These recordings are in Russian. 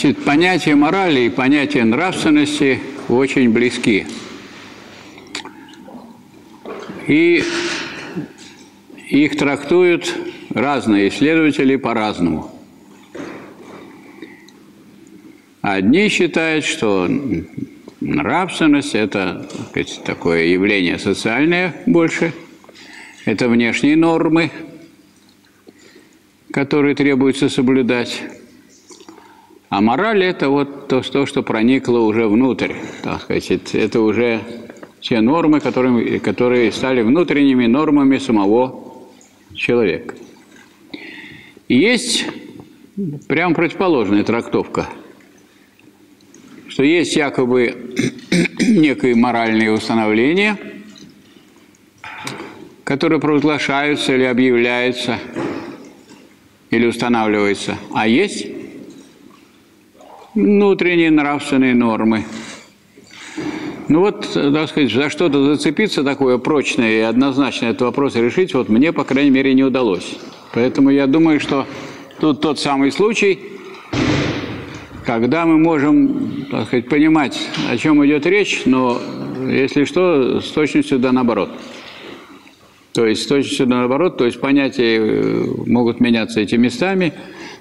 Значит, понятие морали и понятие нравственности очень близки. И их трактуют разные исследователи по-разному. Одни считают, что нравственность – это сказать, такое явление социальное больше, это внешние нормы, которые требуется соблюдать. А мораль – это вот то, то, что проникло уже внутрь. Так сказать, это уже те нормы, которые, которые стали внутренними нормами самого человека. Есть прям противоположная трактовка, что есть якобы некое моральное установление, которые провозглашаются или объявляются, или устанавливаются, а есть внутренние нравственные нормы. Ну вот, так сказать, за что-то зацепиться такое прочное и однозначно этот вопрос решить, вот мне, по крайней мере, не удалось. Поэтому я думаю, что тут тот самый случай, когда мы можем, так сказать, понимать, о чем идет речь, но, если что, с точностью да наоборот. То есть с точностью да наоборот, то есть понятия э, могут меняться эти местами.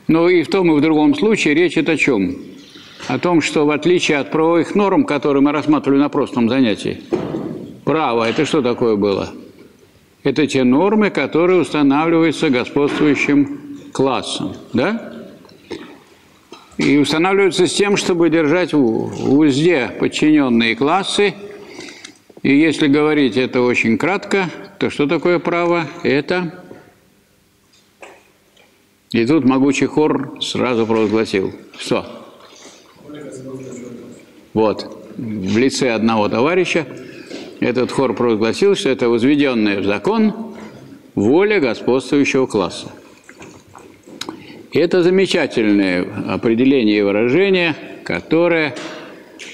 Но и в том, и в другом случае речь идет о чем? О том, что в отличие от правовых норм, которые мы рассматривали на простом занятии, право – это что такое было? Это те нормы, которые устанавливаются господствующим классом, да? И устанавливаются с тем, чтобы держать в узде подчиненные классы. И если говорить это очень кратко, то что такое право? Это... И тут могучий хор сразу провозгласил. Что? Вот, в лице одного товарища этот хор провозгласил, что это возведенная в закон воля господствующего класса. Это замечательное определение и выражение, которое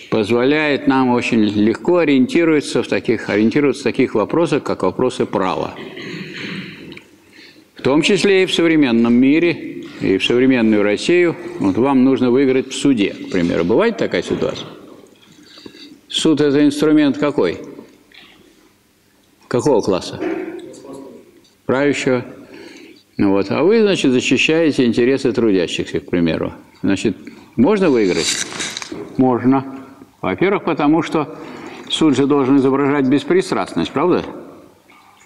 позволяет нам очень легко ориентироваться в таких, ориентироваться в таких вопросах, как вопросы права. В том числе и в современном мире, и в современную Россию. Вот вам нужно выиграть в суде, к примеру. Бывает такая ситуация? Суд – это инструмент какой? Какого класса? Правящего. Ну вот. А вы, значит, защищаете интересы трудящихся, к примеру. Значит, можно выиграть? Можно. Во-первых, потому что суд же должен изображать беспристрастность, правда?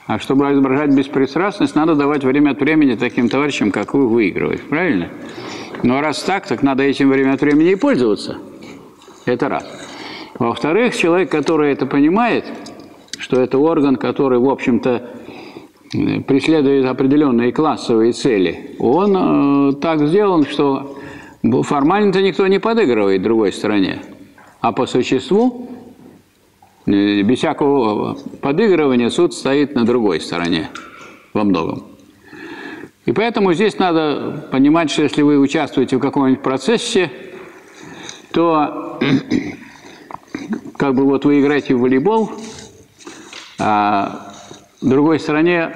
А чтобы изображать беспристрастность, надо давать время от времени таким товарищам, как вы, выигрывать. Правильно? Но раз так, так надо этим время от времени и пользоваться. Это раз. Во-вторых, человек, который это понимает, что это орган, который, в общем-то, преследует определенные классовые цели, он э, так сделан, что формально-то никто не подыгрывает другой стороне. А по существу, э, без всякого подыгрывания, суд стоит на другой стороне во многом. И поэтому здесь надо понимать, что если вы участвуете в каком-нибудь процессе, то как бы вот вы играете в волейбол, а другой стороне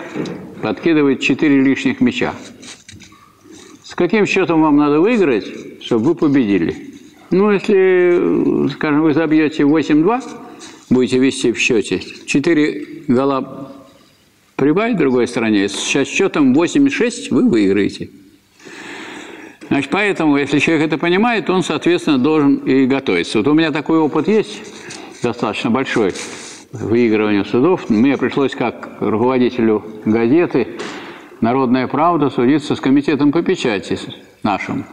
подкидывает 4 лишних мяча. С каким счетом вам надо выиграть, чтобы вы победили? Ну, если, скажем, вы забьете 8-2, будете вести в счете, 4 гола прибавить другой стороне, с счетом 8-6 вы выиграете. Значит, поэтому, если человек это понимает, он, соответственно, должен и готовиться. Вот у меня такой опыт есть, достаточно большой, выигрывания судов. Мне пришлось, как руководителю газеты «Народная правда», судиться с комитетом по печати нашим.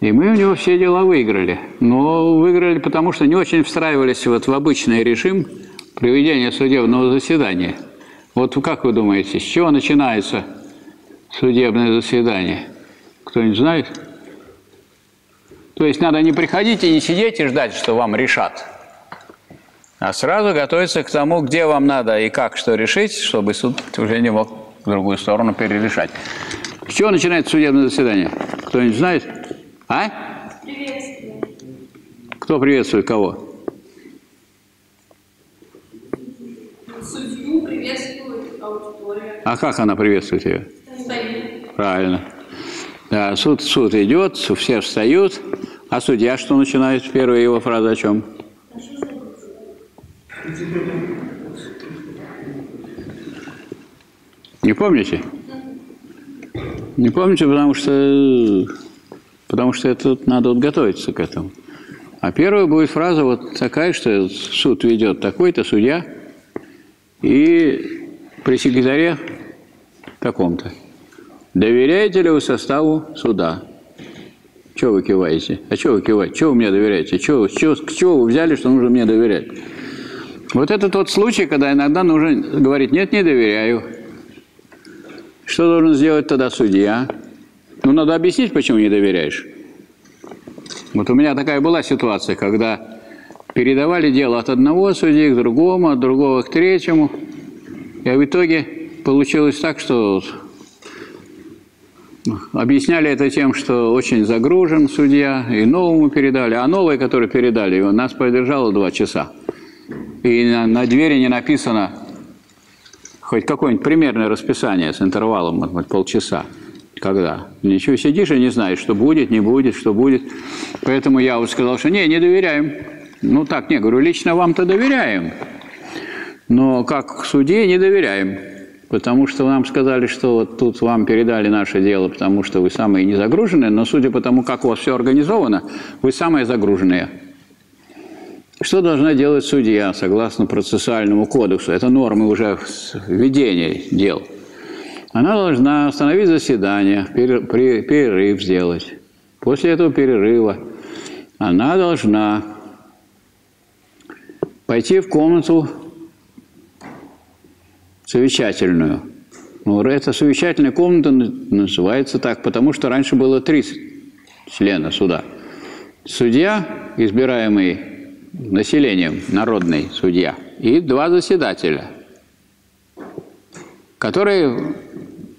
И мы у него все дела выиграли. Но выиграли, потому что не очень встраивались вот в обычный режим проведения судебного заседания. Вот как вы думаете, с чего начинается судебное заседание? Кто-нибудь знает? То есть надо не приходить и не сидеть и ждать, что вам решат, а сразу готовиться к тому, где вам надо и как что решить, чтобы суд уже не мог в другую сторону перерешать. С чего начинается судебное заседание? Кто-нибудь знает? А? Приветствие. Кто приветствует кого? Судью приветствует аудитория. А как она приветствует ее? Правильно. Да, суд, суд идет, все встают, а судья что начинает? Первая его фраза о чем? Не помните? Не помните, потому что, потому что это надо вот готовиться к этому. А первая будет фраза вот такая, что суд ведет такой-то судья, и при секретаре таком-то. Доверяете ли вы составу суда? Чего вы киваете? А чего вы киваете? Чего вы мне доверяете? Чего, чего, к чего вы взяли, что нужно мне доверять? Вот это тот случай, когда иногда нужно говорить, нет, не доверяю. Что должен сделать тогда судья? Ну, надо объяснить, почему не доверяешь. Вот у меня такая была ситуация, когда передавали дело от одного судьи к другому, от другого к третьему. И в итоге получилось так, что объясняли это тем, что очень загружен судья, и новому передали. А новый, который передали, нас продержало два часа. И на, на двери не написано хоть какое-нибудь примерное расписание с интервалом может, полчаса. Когда? Ничего, сидишь и не знаешь, что будет, не будет, что будет. Поэтому я вот сказал, что не, не доверяем. Ну так, не, говорю, лично вам-то доверяем. Но как судье не доверяем. Потому что нам сказали, что вот тут вам передали наше дело, потому что вы самые незагруженные, но судя по тому, как у вас все организовано, вы самые загруженные. Что должна делать судья согласно процессуальному кодексу? Это нормы уже введения дел. Она должна остановить заседание, перерыв сделать. После этого перерыва она должна пойти в комнату совещательную. Ну, эта совещательная комната называется так, потому что раньше было три члена суда. Судья, избираемый населением, народный судья, и два заседателя, которые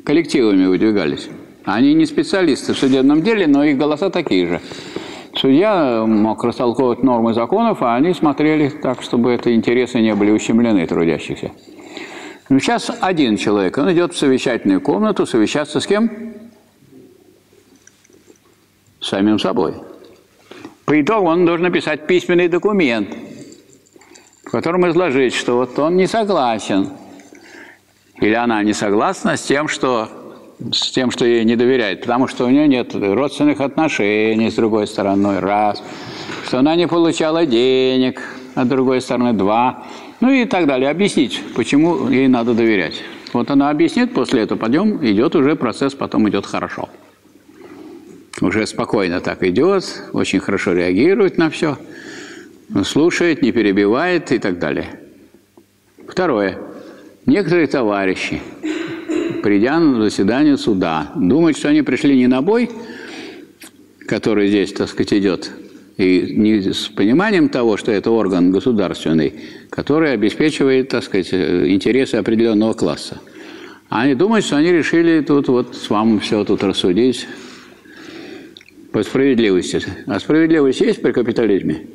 коллективами выдвигались. Они не специалисты в судебном деле, но их голоса такие же. Судья мог растолковывать нормы законов, а они смотрели так, чтобы это интересы не были ущемлены трудящихся. Ну, сейчас один человек, он идет в совещательную комнату совещаться с кем? С самим собой. По итогу он должен написать письменный документ, в котором изложить, что вот он не согласен, или она не согласна с тем, что, с тем, что ей не доверяет, потому что у нее нет родственных отношений с другой стороной, раз, что она не получала денег, а с другой стороны, два, ну и так далее. Объяснить, почему ей надо доверять. Вот она объяснит, после этого пойдем, идет уже процесс, потом идет хорошо уже спокойно так идет, очень хорошо реагирует на все, слушает, не перебивает и так далее. Второе. Некоторые товарищи, придя на заседание суда, думают, что они пришли не на бой, который здесь, так сказать, идет, и не с пониманием того, что это орган государственный, который обеспечивает, так сказать, интересы определенного класса. Они думают, что они решили тут вот с вами все тут рассудить, по справедливости. А справедливость есть при капитализме?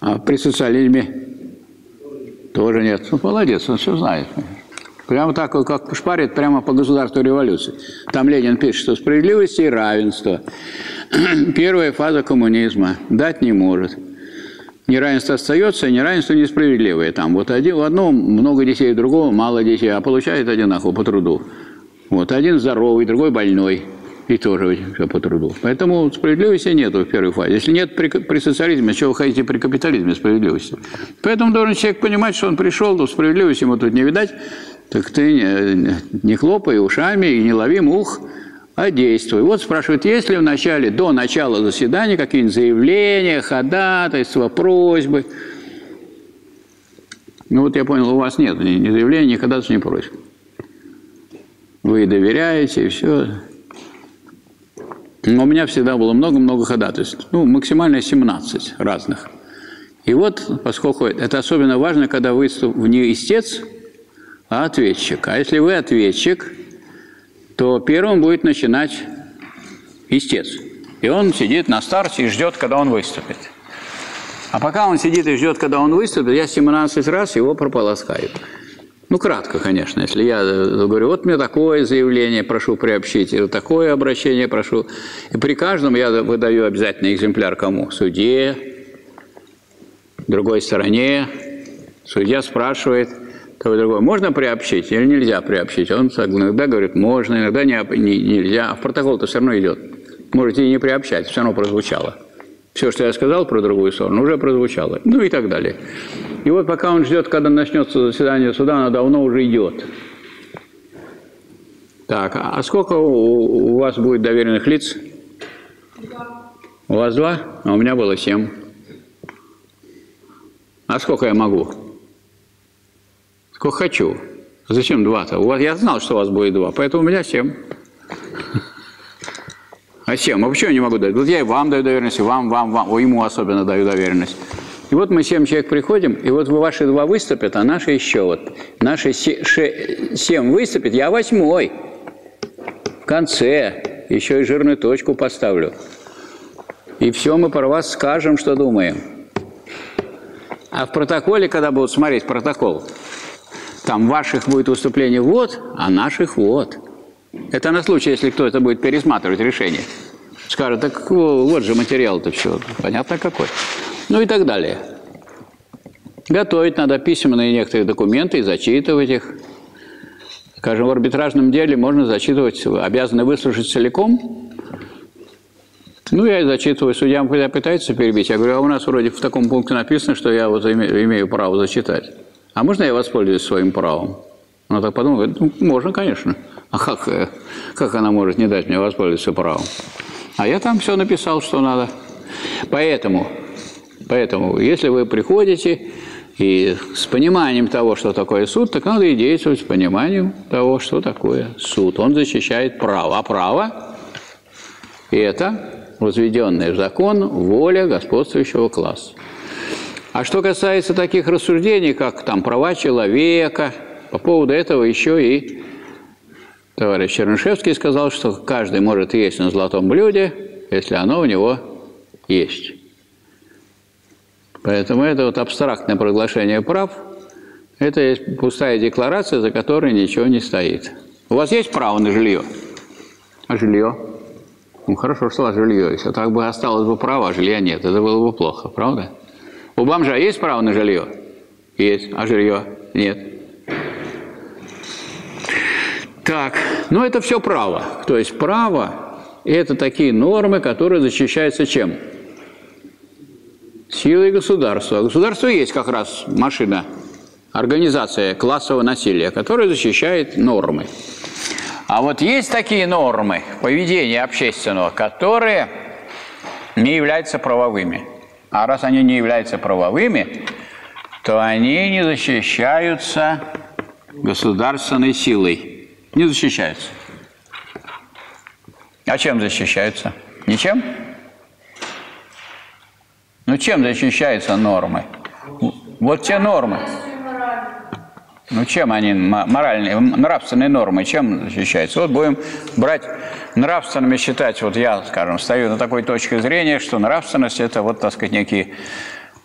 А при социализме тоже нет. Ну, молодец, он все знает. Прямо так, как шпарит, прямо по государству революции. Там Ленин пишет, что справедливость и равенство. Первая фаза коммунизма. Дать не может. Неравенство остается, неравенство несправедливое. Там вот один, у одного много детей, другого мало детей, а получает одинаково по труду. Вот один здоровый, другой больной и тоже все по труду. Поэтому справедливости нет в первой фазе. Если нет при, при социализме, чего вы хотите при капитализме справедливости? Поэтому должен человек понимать, что он пришел, то справедливости ему тут не видать, так ты не, не хлопай ушами и не лови мух, а действуй. Вот спрашивают, есть ли в начале, до начала заседания какие-нибудь заявления, ходатайства, просьбы? Ну вот я понял, у вас нет ни заявления, ни ходатайств, ни просьб. Вы доверяете, и все. Но у меня всегда было много-много ходатайств. Ну, максимально 17 разных. И вот, поскольку это особенно важно, когда вы не истец, а ответчик. А если вы ответчик, то первым будет начинать истец. И он сидит на старте и ждет, когда он выступит. А пока он сидит и ждет, когда он выступит, я 17 раз его прополоскаю. Ну, кратко, конечно. Если я э, говорю, вот мне такое заявление прошу приобщить, или такое обращение прошу. И при каждом я выдаю обязательно экземпляр кому? Судье, другой стороне. Судья спрашивает, того другого, можно приобщить или нельзя приобщить? Он иногда говорит, можно, иногда не, не, нельзя. А в протокол-то все равно идет. Можете и не приобщать, все равно прозвучало. Все, что я сказал про другую сторону, уже прозвучало. Ну и так далее. И вот пока он ждет, когда начнется заседание суда, оно давно уже идет. Так, а сколько у, у вас будет доверенных лиц? Два. У вас два? А у меня было семь. А сколько я могу? Сколько хочу. Зачем два-то? У вас, я знал, что у вас будет два, поэтому у меня семь. А семь? А почему я не могу дать? Вот я и вам даю доверенность, и вам, вам, вам, ему особенно даю доверенность. И вот мы семь человек приходим, и вот ваши два выступят, а наши еще вот. Наши семь выступят, я восьмой. В конце еще и жирную точку поставлю. И все мы про вас скажем, что думаем. А в протоколе, когда будут смотреть протокол, там ваших будет выступление вот, а наших вот. Это на случай, если кто-то будет пересматривать решение. Скажет, так вот же материал-то все, понятно какой ну и так далее. Готовить надо письменные некоторые документы и зачитывать их. Скажем, в арбитражном деле можно зачитывать, обязаны выслушать целиком. Ну, я и зачитываю. Судья меня пытается перебить. Я говорю, а у нас вроде в таком пункте написано, что я вот имею, право зачитать. А можно я воспользуюсь своим правом? Она так подумала, ну, можно, конечно. А как, э, как она может не дать мне воспользоваться правом? А я там все написал, что надо. Поэтому Поэтому, если вы приходите и с пониманием того, что такое суд, так надо и действовать с пониманием того, что такое суд. Он защищает право. А право – это возведенная в закон воля господствующего класса. А что касается таких рассуждений, как там права человека, по поводу этого еще и товарищ Чернышевский сказал, что каждый может есть на золотом блюде, если оно у него есть. Поэтому это вот абстрактное проглашение прав, это есть пустая декларация, за которой ничего не стоит. У вас есть право на жилье? А жилье? Ну, хорошо, что у вас жилье есть. А так бы осталось бы право, а жилья нет. Это было бы плохо, правда? У бомжа есть право на жилье? Есть. А жилье? Нет. Так, ну это все право. То есть право – это такие нормы, которые защищаются чем? Силой государства. Государство есть как раз машина, организация классового насилия, которая защищает нормы. А вот есть такие нормы поведения общественного, которые не являются правовыми. А раз они не являются правовыми, то они не защищаются государственной силой. Не защищаются. А чем защищаются? Ничем? Ну чем защищаются нормы? Вот те нормы. Ну чем они, моральные, нравственные нормы, чем защищаются? Вот будем брать нравственными считать, вот я, скажем, стою на такой точке зрения, что нравственность – это вот, так сказать, некие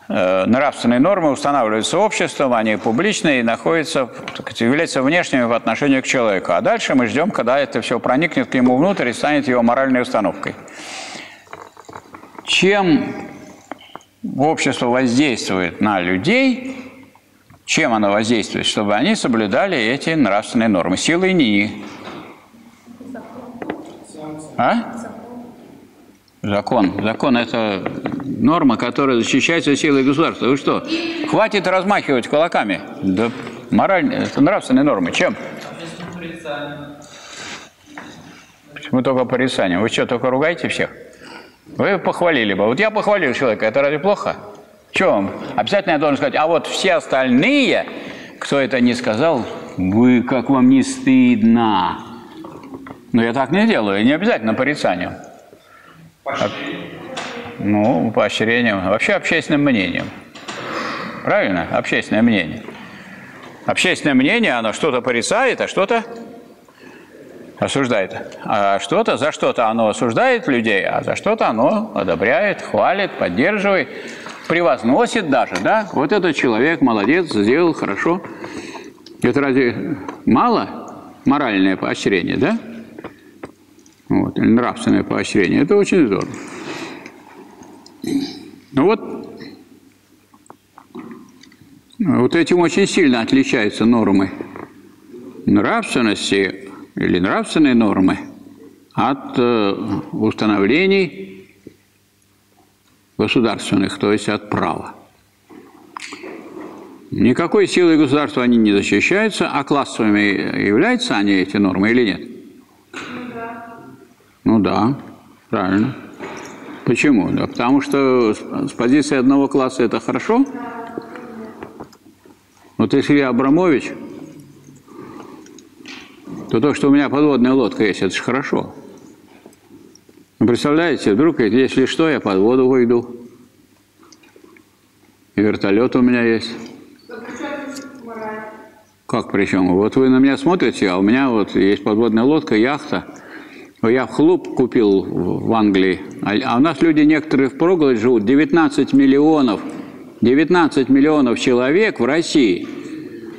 э, нравственные нормы устанавливаются обществом, они публичные и находятся, сказать, являются внешними в отношении к человеку. А дальше мы ждем, когда это все проникнет к нему внутрь и станет его моральной установкой. Чем общество воздействует на людей, чем оно воздействует? Чтобы они соблюдали эти нравственные нормы. Силой НИИ. А? Закон. Закон – это норма, которая защищается силой государства. Вы что, хватит размахивать кулаками? Да моральные, это нравственные нормы. Чем? Почему только порицание? Вы что, только ругаете всех? Вы похвалили бы. Вот я похвалил человека, это разве плохо? Чем? Обязательно я должен сказать, а вот все остальные, кто это не сказал, вы, как вам не стыдно. Но я так не делаю, не обязательно порицанием. Поощрением. Ну, поощрением. Вообще общественным мнением. Правильно? Общественное мнение. Общественное мнение, оно что-то порицает, а что-то осуждает. А что-то, за что-то оно осуждает людей, а за что-то оно одобряет, хвалит, поддерживает, превозносит даже, да? Вот этот человек молодец, сделал хорошо. Это разве мало моральное поощрение, да? Вот, или нравственное поощрение. Это очень здорово. Ну вот, вот этим очень сильно отличаются нормы нравственности или нравственные нормы от э, установлений государственных, то есть от права. Никакой силой государства они не защищаются, а классовыми являются они, эти нормы, или нет? Ну да. Ну правильно. Почему? Да потому что с позиции одного класса это хорошо. Вот если я Абрамович, то то, что у меня подводная лодка есть, это же хорошо. Вы представляете, вдруг, если что, я под воду выйду. И вертолет у меня есть. Как причем? Вот вы на меня смотрите, а у меня вот есть подводная лодка, яхта. Я хлоп купил в Англии, а, а у нас люди некоторые в проголодь живут, 19 миллионов, 19 миллионов человек в России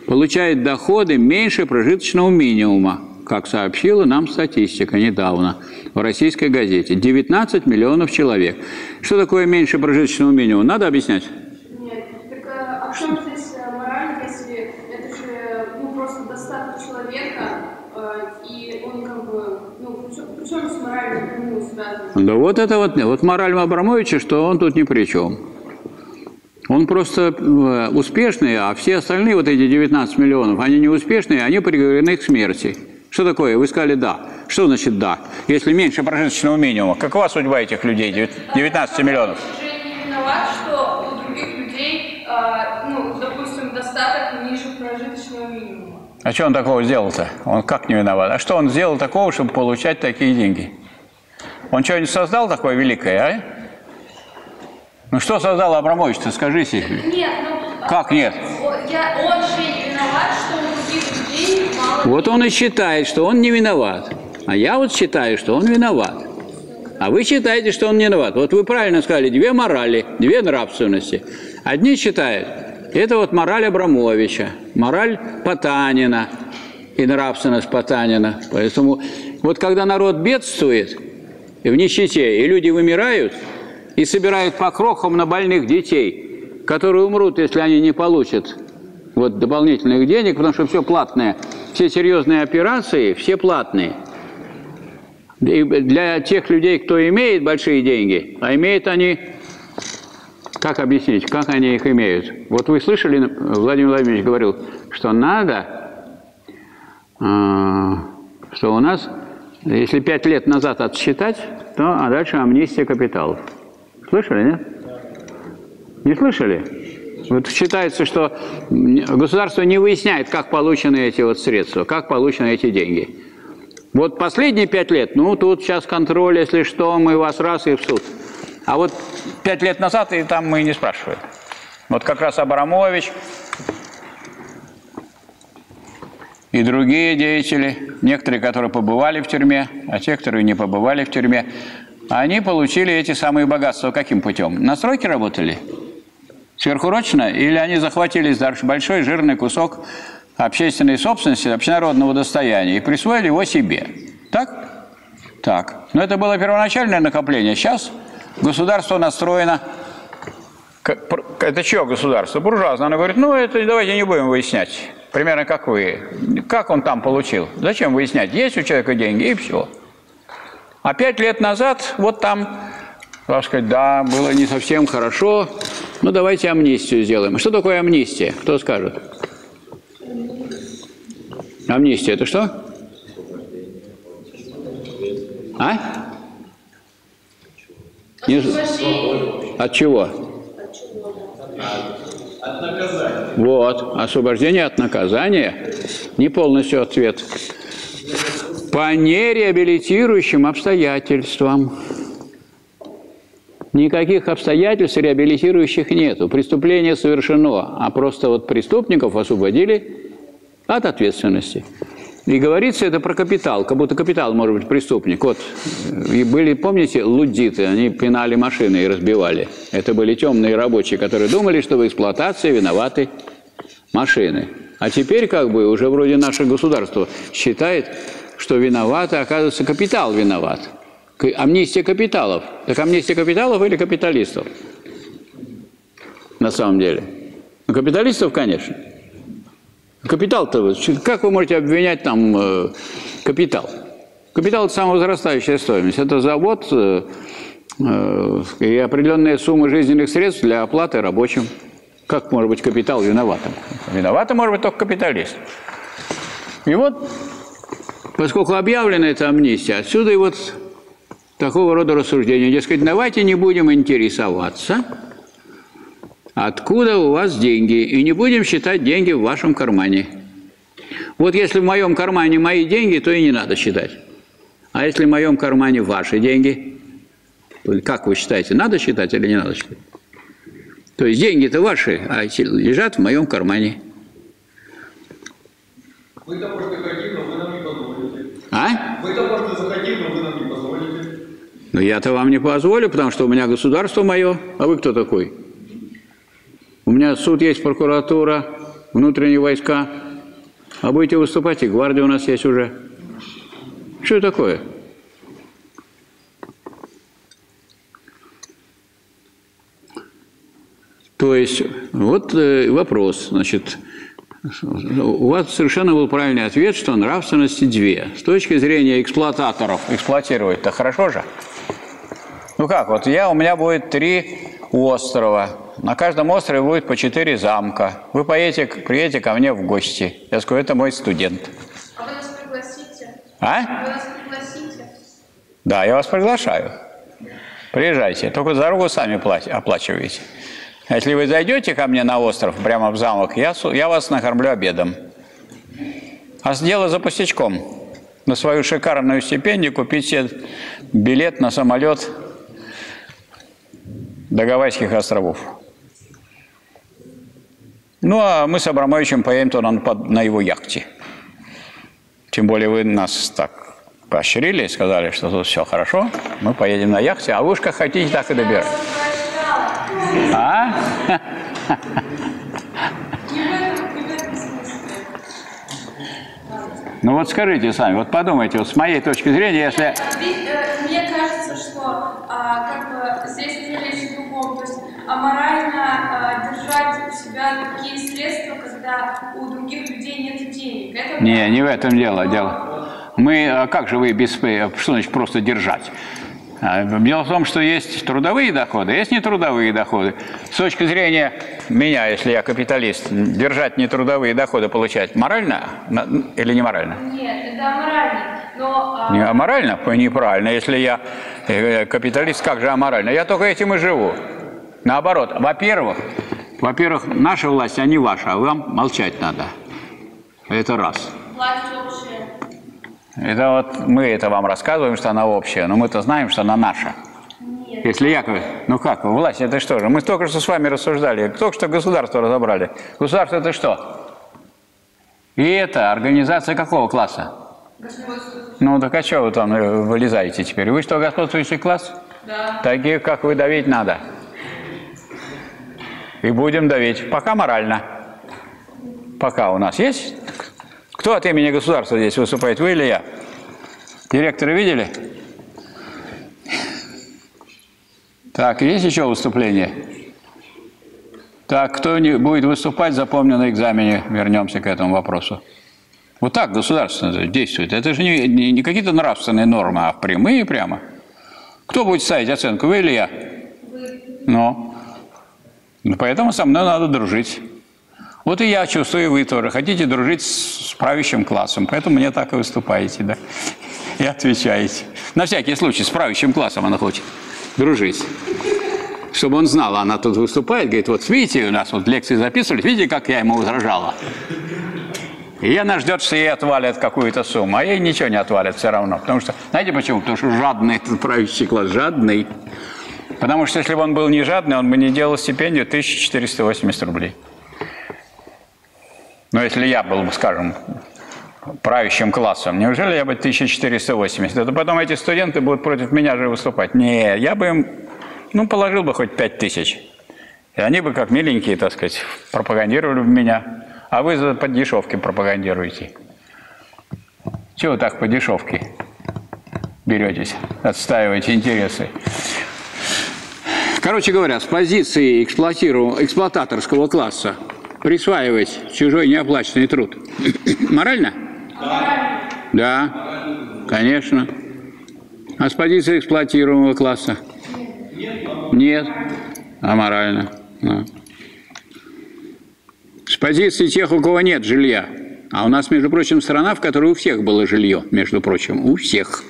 получают доходы меньше прожиточного минимума как сообщила нам статистика недавно в российской газете. 19 миллионов человек. Что такое меньше прожиточного минимума? Надо объяснять? Нет. Так а, а в чем здесь э, мораль, если это же ну, просто достаток человека, э, и он как бы, ну, при чем с моралью напрямую связан? Да вот это вот, вот мораль Абрамовича, что он тут ни при чем. Он просто э, успешный, а все остальные, вот эти 19 миллионов, они не успешные, они приговорены к смерти. Что такое? Вы сказали «да». Что значит «да»? Если меньше прожиточного минимума. Какова судьба этих людей, 19 миллионов? Виноват, что у других людей, а, ну, допустим, достаток ниже прожиточного минимума. А что он такого сделал-то? Он как не виноват? А что он сделал такого, чтобы получать такие деньги? Он что-нибудь создал такое великое, а? Ну что создал Абрамович-то, скажите? Нет, ну... Как нет? Я, он же не виноват, что у других людей мало... Вот он и считает, что он не виноват. А я вот считаю, что он виноват. А вы считаете, что он не виноват. Вот вы правильно сказали, две морали, две нравственности. Одни считают, это вот мораль Абрамовича, мораль Потанина и нравственность Потанина. Поэтому вот когда народ бедствует в нищете, и люди вымирают, и собирают по крохам на больных детей, которые умрут, если они не получат вот дополнительных денег, потому что все платное. Все серьезные операции, все платные. И для тех людей, кто имеет большие деньги, а имеют они, как объяснить, как они их имеют? Вот вы слышали, Владимир Владимирович говорил, что надо, а, что у нас, если пять лет назад отсчитать, то а дальше амнистия капиталов. Слышали, нет? Не слышали? Вот считается, что государство не выясняет, как получены эти вот средства, как получены эти деньги. Вот последние пять лет, ну, тут сейчас контроль, если что, мы вас раз и в суд. А вот пять лет назад и там мы не спрашиваем. Вот как раз Абрамович и другие деятели, некоторые, которые побывали в тюрьме, а те, которые не побывали в тюрьме, они получили эти самые богатства каким путем? На стройке работали? Сверхурочно? Или они захватили большой жирный кусок общественной собственности, общенародного достояния и присвоили его себе? Так? Так. Но это было первоначальное накопление. Сейчас государство настроено... Это чье государство? Буржуазное. Оно говорит, ну, это давайте не будем выяснять. Примерно как вы. Как он там получил? Зачем выяснять? Есть у человека деньги, и все. А пять лет назад вот там, так сказать, да, было не совсем хорошо, ну давайте амнистию сделаем. Что такое амнистия? Кто скажет? Амнистия – это что? А? Не... От чего? От. Вот, освобождение от наказания. Не полностью ответ по нереабилитирующим обстоятельствам. Никаких обстоятельств реабилитирующих нету. Преступление совершено, а просто вот преступников освободили от ответственности. И говорится это про капитал, как будто капитал может быть преступник. Вот, и были, помните, лудиты, они пинали машины и разбивали. Это были темные рабочие, которые думали, что в эксплуатации виноваты машины. А теперь как бы уже вроде наше государство считает, что виноват, и оказывается капитал виноват. Амнистия капиталов. Так амнистия капиталов или капиталистов? На самом деле. Ну, капиталистов, конечно. Капитал-то, как вы можете обвинять там э, капитал? Капитал – это самовозрастающая стоимость. Это завод э, э, и определенная сумма жизненных средств для оплаты рабочим. Как может быть капитал виноватым? Виноватым может быть только капиталист. И вот, поскольку объявлена эта амнистия, отсюда и вот такого рода рассуждения. Дескать, давайте не будем интересоваться, откуда у вас деньги, и не будем считать деньги в вашем кармане. Вот если в моем кармане мои деньги, то и не надо считать. А если в моем кармане ваши деньги, как вы считаете, надо считать или не надо считать? То есть деньги-то ваши, а лежат в моем кармане. Вы-то можете заходить, но вы нам не позволите. А? Вы-то можете заходить, но вы нам не позволите. Но я-то вам не позволю, потому что у меня государство мое. А вы кто такой? У меня суд есть, прокуратура, внутренние войска. А будете выступать, и гвардия у нас есть уже. Что такое? То есть, вот э, вопрос, значит, у вас совершенно был правильный ответ, что нравственности две. С точки зрения эксплуататоров, эксплуатировать-то хорошо же? Ну как, вот я, у меня будет три острова. На каждом острове будет по четыре замка. Вы поедете, приедете ко мне в гости. Я скажу, это мой студент. А вы нас пригласите? А? Вы нас пригласите? Да, я вас приглашаю. Приезжайте. Только дорогу сами оплачиваете. Если вы зайдете ко мне на остров, прямо в замок, я, я вас накормлю обедом. А дело за пустячком. На свою шикарную стипендию купить себе билет на самолет до Гавайских островов. Ну, а мы с Абрамовичем поедем туда на, его яхте. Тем более вы нас так поощрили, сказали, что тут все хорошо, мы поедем на яхте, а вы уж как хотите, так и добирайтесь. А? Ну вот скажите сами, вот подумайте, вот с моей точки зрения, если... Мне кажется, что а, как бы здесь уже речь о другом. То есть аморально а, держать у себя такие средства, когда у других людей нет денег. Это Не, не в этом дело. дело. Мы, а как же вы без... Что значит просто держать? А, Дело в том, что есть трудовые доходы, есть нетрудовые доходы. С точки зрения меня, если я капиталист, держать нетрудовые доходы получать морально или не морально? Нет, это аморально. Но а, Не аморально? Неправильно. Если я э, капиталист, как же аморально? Я только этим и живу. Наоборот. Во-первых, во-первых, наша власть, а не ваша, а вам молчать надо. Это раз. власть общая. Это вот мы это вам рассказываем, что она общая, но мы-то знаем, что она наша. Нет. Если я, говорю, ну как, власть это что же? Мы только что с вами рассуждали, только что государство разобрали. Государство это что? И это организация какого класса? Ну так а что вы там э, вылезаете теперь? Вы что, господствующий класс? Да. Таких, как вы, давить надо. И будем давить. Пока морально. Пока у нас есть. Кто от имени государства здесь выступает, вы или я? Директоры видели? Так, есть еще выступление? Так, кто не будет выступать, запомню на экзамене, вернемся к этому вопросу. Вот так государство действует. Это же не, не- не какие-то нравственные нормы, а прямые прямо. Кто будет ставить оценку, вы или я? Ну, ну, поэтому со мной надо дружить. Вот и я чувствую, и вы тоже хотите дружить с, с правящим классом, поэтому мне так и выступаете, да, и отвечаете. На всякий случай, с правящим классом она хочет дружить. Чтобы он знал, она тут выступает, говорит, вот видите, у нас вот лекции записывали, видите, как я ему возражала. И она ждет, что ей отвалят какую-то сумму, а ей ничего не отвалят все равно. Потому что, знаете почему? Потому что жадный этот правящий класс, жадный. Потому что если бы он был не жадный, он бы не делал стипендию 1480 рублей. Но если я был бы, скажем, правящим классом, неужели я бы 1480? Это потом эти студенты будут против меня же выступать. Не, я бы им, ну, положил бы хоть 5000. И они бы, как миленькие, так сказать, пропагандировали бы меня. А вы за по пропагандируете. Чего так по дешевке беретесь, отстаиваете интересы? Короче говоря, с позиции эксплуататорского класса присваивать чужой неоплаченный труд морально? Да, конечно. А с позиции эксплуатируемого класса? Нет. Аморально. Да. С позиции тех, у кого нет жилья. А у нас, между прочим, страна, в которой у всех было жилье, между прочим, у всех.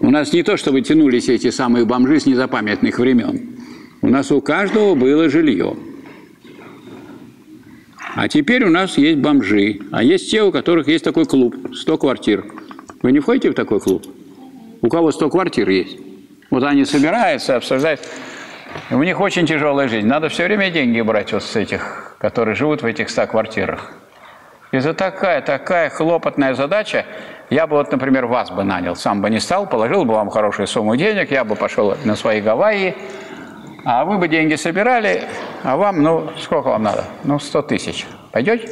У нас не то, чтобы тянулись эти самые бомжи с незапамятных времен. У нас у каждого было жилье. А теперь у нас есть бомжи, а есть те, у которых есть такой клуб, 100 квартир. Вы не входите в такой клуб? У кого 100 квартир есть? Вот они собираются, обсуждают. У них очень тяжелая жизнь. Надо все время деньги брать вот с этих, которые живут в этих 100 квартирах. За такая, такая хлопотная задача, я бы вот, например, вас бы нанял, сам бы не стал, положил бы вам хорошую сумму денег, я бы пошел на свои Гавайи, а вы бы деньги собирали, а вам, ну, сколько вам надо? Ну, 100 тысяч. Пойдете?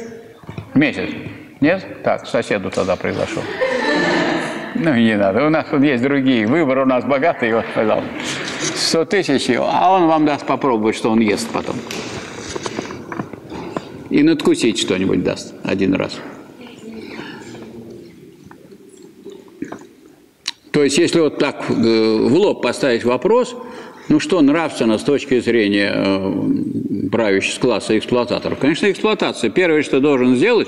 Месяц? Нет? Так, соседу тогда приглашу. Ну, не надо. У нас тут есть другие. Выбор у нас богатый, вот, пожалуйста. 100 тысяч, а он вам даст попробовать, что он ест потом. И надкусить что-нибудь даст один раз. То есть, если вот так э, в лоб поставить вопрос, ну что нравственно с точки зрения э, правящего класса эксплуататоров? Конечно, эксплуатация. Первое, что должен сделать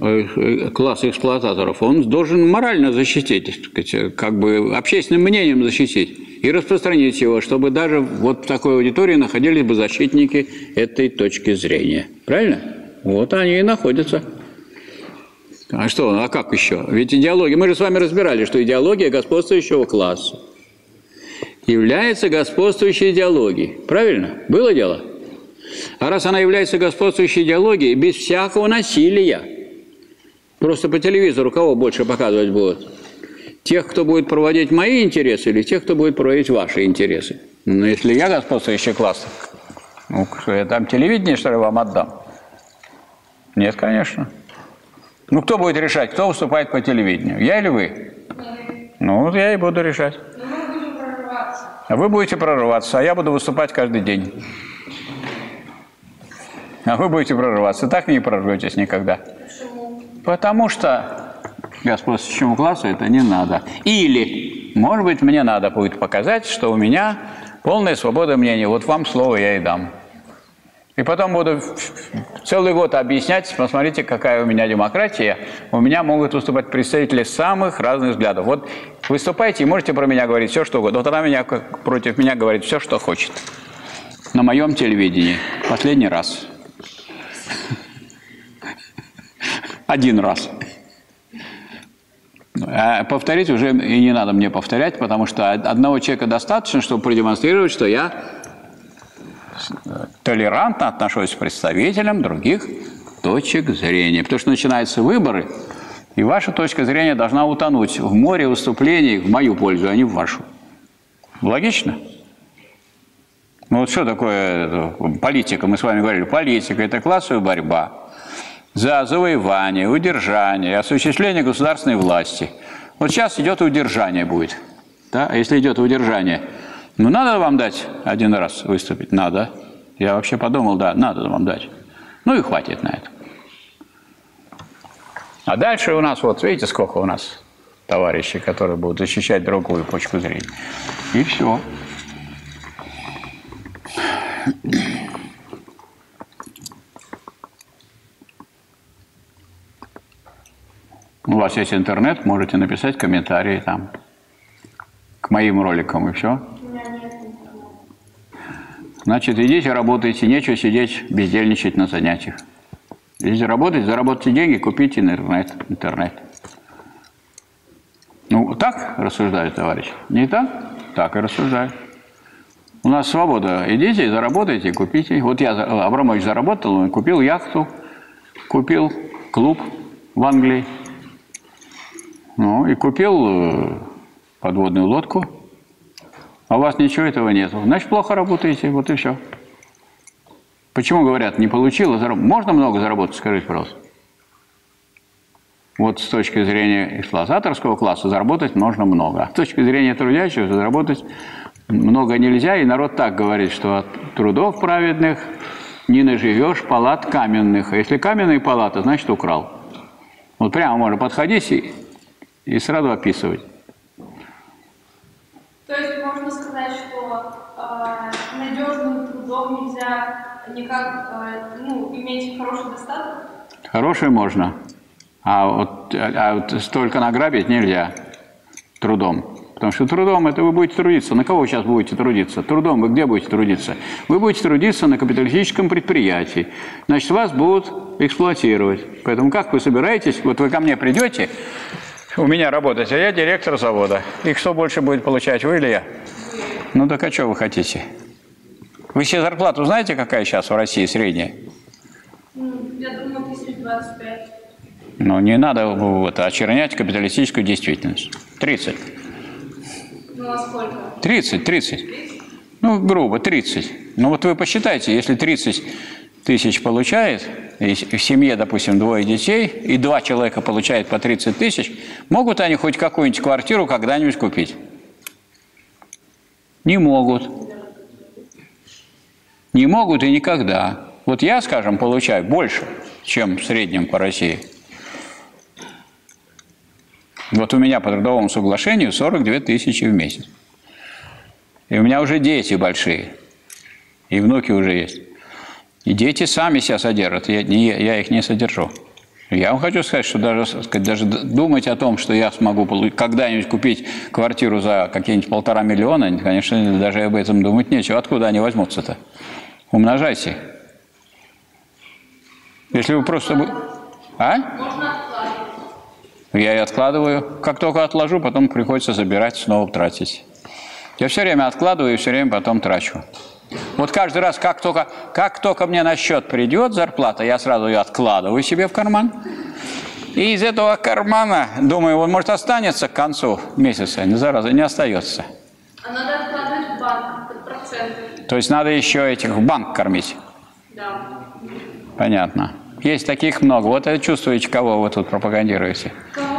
э, класс эксплуататоров, он должен морально защитить, сказать, как бы общественным мнением защитить и распространить его, чтобы даже вот в такой аудитории находились бы защитники этой точки зрения. Правильно? Вот они и находятся. А что, а как еще? Ведь идеология, мы же с вами разбирали, что идеология господствующего класса – является господствующей идеологией. Правильно? Было дело? А раз она является господствующей идеологией, без всякого насилия, просто по телевизору кого больше показывать будут? Тех, кто будет проводить мои интересы, или тех, кто будет проводить ваши интересы? Ну, если я господствующий класс, ну, что я там телевидение, что ли, вам отдам? Нет, конечно. Ну, кто будет решать, кто выступает по телевидению? Я или вы? Ну, я и буду решать. А вы будете прорываться, а я буду выступать каждый день. А вы будете прорываться. Так не прорветесь никогда. Почему? Потому что господствующему классу это не надо. Или, может быть, мне надо будет показать, что у меня полная свобода мнения. Вот вам слово я и дам. И потом буду целый год объяснять, посмотрите, какая у меня демократия. У меня могут выступать представители самых разных взглядов. Вот выступайте и можете про меня говорить все, что угодно. Вот она меня, против меня говорит все, что хочет. На моем телевидении. Последний раз. Один раз. А повторить уже и не надо мне повторять, потому что одного человека достаточно, чтобы продемонстрировать, что я толерантно отношусь к представителям других точек зрения. Потому что начинаются выборы, и ваша точка зрения должна утонуть в море выступлений в мою пользу, а не в вашу. Логично? Ну вот что такое политика? Мы с вами говорили, политика – это классовая борьба за завоевание, удержание, осуществление государственной власти. Вот сейчас идет удержание будет. Да? А если идет удержание – ну, надо вам дать один раз выступить? Надо. Я вообще подумал, да, надо вам дать. Ну и хватит на это. А дальше у нас, вот видите, сколько у нас товарищей, которые будут защищать другую точку зрения. И все. У вас есть интернет, можете написать комментарии там к моим роликам и все. Значит, идите, работайте, нечего сидеть, бездельничать на занятиях. Идите работать, заработайте деньги, купите интернет. интернет. Ну, так рассуждают, товарищ. Не так? Так и рассуждают. У нас свобода. Идите, заработайте, купите. Вот я, Абрамович, заработал, он купил яхту, купил клуб в Англии. Ну, и купил э, подводную лодку – а у вас ничего этого нет. Значит, плохо работаете, вот и все. Почему говорят, не получил, а зараб... можно много заработать, скажите, пожалуйста? Вот с точки зрения эксплуататорского класса заработать можно много. А с точки зрения трудящихся заработать много нельзя. И народ так говорит, что от трудов праведных не наживешь палат каменных. А если каменные палаты, значит украл. Вот прямо можно подходить и, и сразу описывать. То есть можно сказать, что э, надежным трудом нельзя никак э, ну, иметь хороший достаток? Хороший можно. А вот, а вот столько награбить нельзя трудом. Потому что трудом это вы будете трудиться. На кого вы сейчас будете трудиться? Трудом вы где будете трудиться? Вы будете трудиться на капиталистическом предприятии. Значит, вас будут эксплуатировать. Поэтому как вы собираетесь, вот вы ко мне придете, у меня работать, а я директор завода. И кто больше будет получать, вы или я? Ну так а что вы хотите? Вы все зарплату знаете, какая сейчас в России средняя? Ну, я думаю, тысяч двадцать пять. Ну, не надо вот, очернять капиталистическую действительность. 30. Ну, а сколько? 30, 30. Ну, грубо, 30. Ну, вот вы посчитайте, если 30 тысяч получает, и в семье, допустим, двое детей, и два человека получают по 30 тысяч, могут они хоть какую-нибудь квартиру когда-нибудь купить? Не могут. Не могут и никогда. Вот я, скажем, получаю больше, чем в среднем по России. Вот у меня по трудовому соглашению 42 тысячи в месяц. И у меня уже дети большие. И внуки уже есть. И дети сами себя содержат. Я, не, я их не содержу. Я вам хочу сказать, что даже, сказать, даже думать о том, что я смогу когда-нибудь купить квартиру за какие-нибудь полтора миллиона, конечно, даже об этом думать нечего. Откуда они возьмутся-то? Умножайте. Если вы просто... А? Я и откладываю. Как только отложу, потом приходится забирать, снова тратить. Я все время откладываю и все время потом трачу. Вот каждый раз, как только, как только мне на счет придет зарплата, я сразу ее откладываю себе в карман. И из этого кармана, думаю, он может останется к концу месяца, не зараза, не остается. А надо откладывать в банк под проценты. То есть надо еще этих в банк кормить. Да. Понятно. Есть таких много. Вот это чувствуете, кого вы тут пропагандируете? Кого?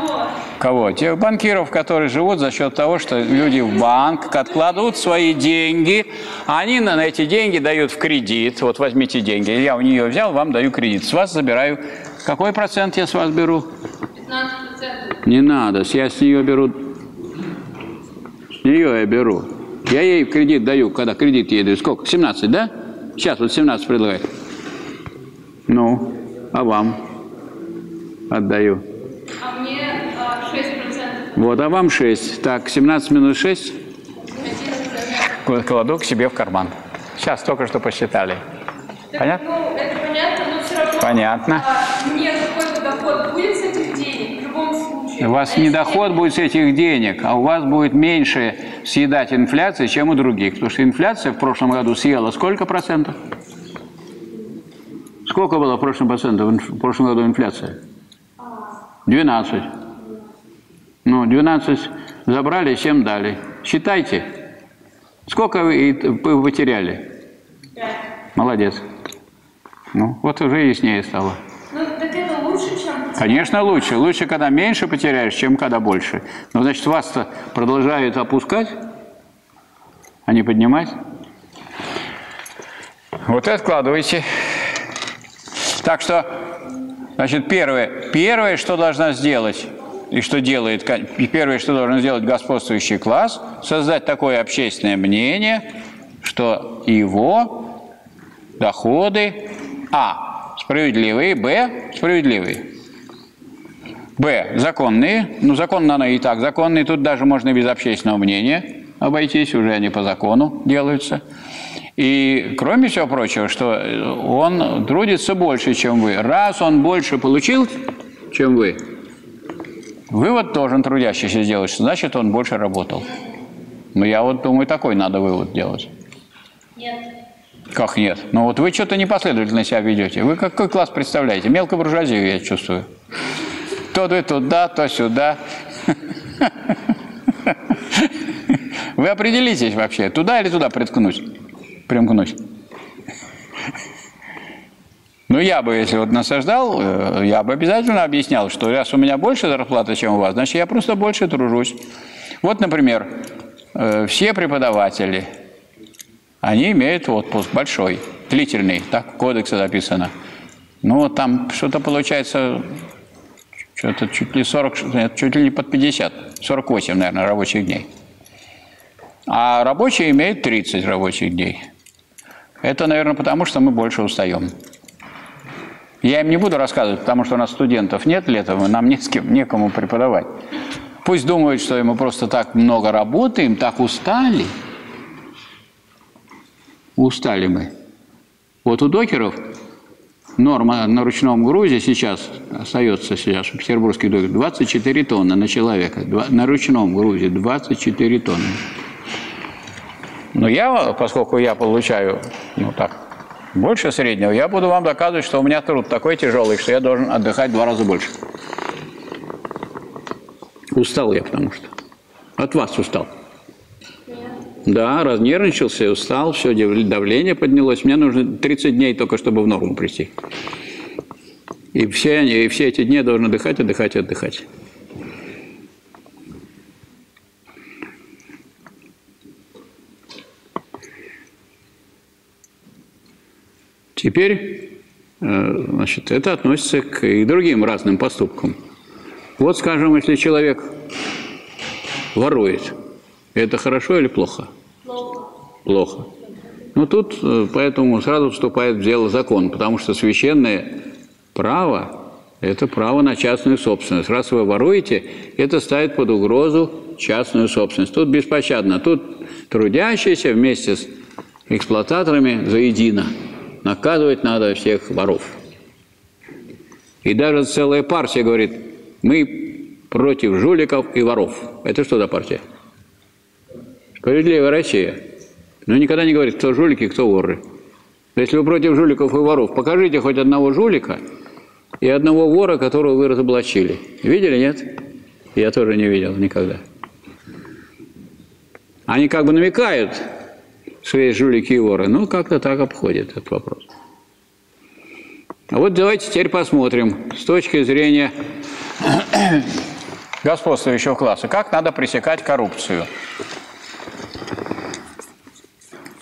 Кого? Тех банкиров, которые живут за счет того, что люди в банк откладывают свои деньги, а они на эти деньги дают в кредит. Вот возьмите деньги. Я у нее взял, вам даю кредит. С вас забираю. Какой процент я с вас беру? 15 процентов. Не надо, я с нее беру. С нее я беру. Я ей кредит даю, когда кредит ей даю. Сколько? 17, да? Сейчас вот 17 предлагает. Ну, а вам отдаю. А мне 6 процентов. Вот, а вам 6. Так, 17 минус 6 кладу к себе в карман. Сейчас только что посчитали. Так, Понятно? Ну, это понятно, но все равно... Понятно. а, мне какой-то доход будет с этих денег в любом случае. У вас А не доход будет с этих денег, а у вас будет меньше съедать инфляции, чем у других. Потому что инфляция в прошлом году съела сколько процентов? Сколько было в прошлом, процентов, в прошлом году инфляция? 12. Ну, 12 забрали, 7 дали. Считайте. Сколько вы потеряли? Пять. Молодец. Ну, вот уже яснее стало. Ну, так это лучше, чем... Конечно, лучше. Лучше, когда меньше потеряешь, чем когда больше. Но, значит, вас-то продолжают опускать, а не поднимать. Вот и откладывайте. Так что, значит, первое, первое, что должна сделать, и что делает, и первое, что должен сделать господствующий класс, создать такое общественное мнение, что его доходы, а, справедливые, б, справедливые. Б. Законные. Ну, законно оно и так законные. Тут даже можно без общественного мнения обойтись. Уже они по закону делаются. И кроме всего прочего, что он трудится больше, чем вы. Раз он больше получил, чем вы, вывод должен трудящийся сделать, что значит он больше работал. Но я вот думаю, такой надо вывод делать. Нет. Как нет? Ну вот вы что-то непоследовательно себя ведете. Вы какой класс представляете? Мелкую буржуазию, я чувствую. То вы туда, то сюда. Вы определитесь вообще, туда или туда приткнуть? Примкнуть. Ну, я бы, если вот насаждал, э, я бы обязательно объяснял, что раз у меня больше зарплата, чем у вас, значит, я просто больше тружусь. Вот, например, э, все преподаватели, они имеют отпуск большой, длительный, так в кодексе записано. Ну, там что-то получается, что-то чуть ли 40, нет, чуть ли не под 50, 48, наверное, рабочих дней. А рабочие имеют 30 рабочих дней. Это, наверное, потому что мы больше устаем. Я им не буду рассказывать, потому что у нас студентов нет летом, и нам не с кем, некому преподавать. Пусть думают, что мы просто так много работаем, так устали. Устали мы. Вот у докеров норма на ручном грузе сейчас остается сейчас у петербургских докеров 24 тонны на человека. На ручном грузе 24 тонны. Но я, поскольку я получаю, ну так, больше среднего, я буду вам доказывать, что у меня труд такой тяжелый, что я должен отдыхать два раза больше. Устал я, потому что. От вас устал. Да, разнервничался, устал, все, давление поднялось. Мне нужно 30 дней только, чтобы в норму прийти. И все, и все эти дни я должен отдыхать, отдыхать, отдыхать. Теперь, э, значит, это относится к и другим разным поступкам. Вот, скажем, если человек ворует, это хорошо или плохо? Плохо. Плохо. Ну, тут э, поэтому сразу вступает в дело закон, потому что священное право – это право на частную собственность. Раз вы воруете, это ставит под угрозу частную собственность. Тут беспощадно. Тут трудящиеся вместе с эксплуататорами заедино. Наказывать надо всех воров. И даже целая партия говорит, мы против жуликов и воров. Это что за партия? Справедливая Россия. Но никогда не говорит, кто жулики, кто воры. Если вы против жуликов и воров, покажите хоть одного жулика и одного вора, которого вы разоблачили. Видели, нет? Я тоже не видел никогда. Они как бы намекают, есть жулики и воры. Ну, как-то так обходит этот вопрос. А вот давайте теперь посмотрим с точки зрения господствующего класса, как надо пресекать коррупцию.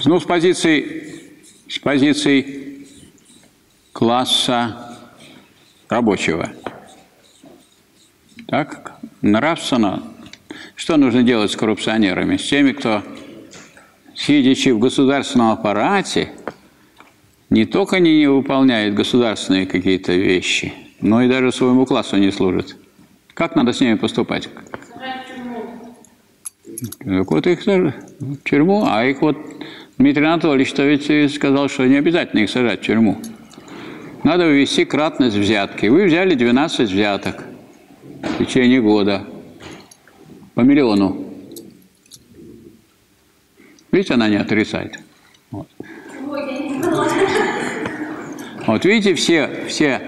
Ну, с позиции, с позиции класса рабочего. Так, нравственно, что нужно делать с коррупционерами, с теми, кто сидячи в государственном аппарате, не только не выполняет государственные какие-то вещи, но и даже своему классу не служит. Как надо с ними поступать? Так вот их в тюрьму, а их вот Дмитрий Анатольевич-то ведь сказал, что не обязательно их сажать в тюрьму. Надо ввести кратность взятки. Вы взяли 12 взяток в течение года по миллиону. Видите, она не отрицает. Вот, вот видите, все, все,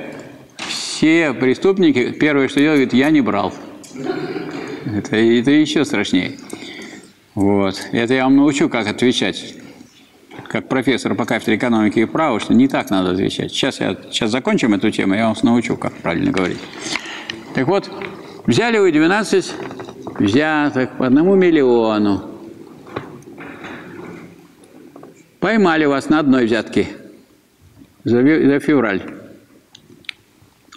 все преступники, первое, что делают, я не брал. Это, это еще страшнее. Вот. Это я вам научу, как отвечать. Как профессор по кафедре экономики и права, что не так надо отвечать. Сейчас, я, сейчас закончим эту тему, я вам научу, как правильно говорить. Так вот, взяли вы 12 взяток по одному миллиону. Поймали вас на одной взятке за, за февраль.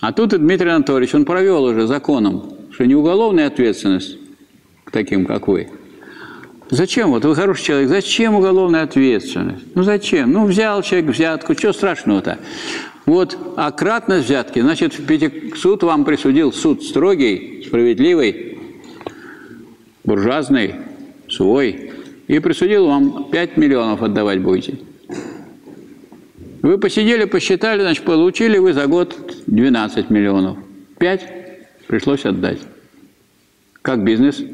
А тут и Дмитрий Анатольевич, он провел уже законом, что не уголовная ответственность к таким, как вы. Зачем? Вот вы хороший человек, зачем уголовная ответственность? Ну зачем? Ну взял человек взятку, что страшного-то? Вот, а кратность взятки, значит, суд вам присудил, суд строгий, справедливый, буржуазный, свой, и присудил вам 5 миллионов отдавать будете. Вы посидели, посчитали, значит, получили вы за год 12 миллионов. 5 пришлось отдать. Как бизнес?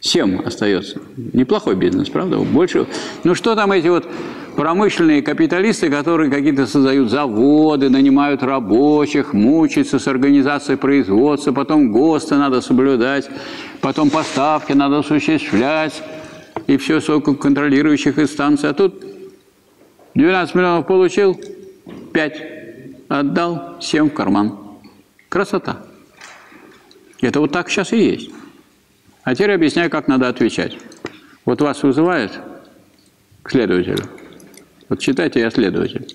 7 остается. Неплохой бизнес, правда? Больше. Ну что там эти вот промышленные капиталисты, которые какие-то создают заводы, нанимают рабочих, мучаются с организацией производства, потом ГОСТы надо соблюдать, потом поставки надо осуществлять, и все сколько контролирующих инстанций. А тут 12 миллионов получил, пять отдал, семь в карман. Красота. Это вот так сейчас и есть. А теперь объясняю, как надо отвечать. Вот вас вызывает к следователю. Вот считайте, я следователь.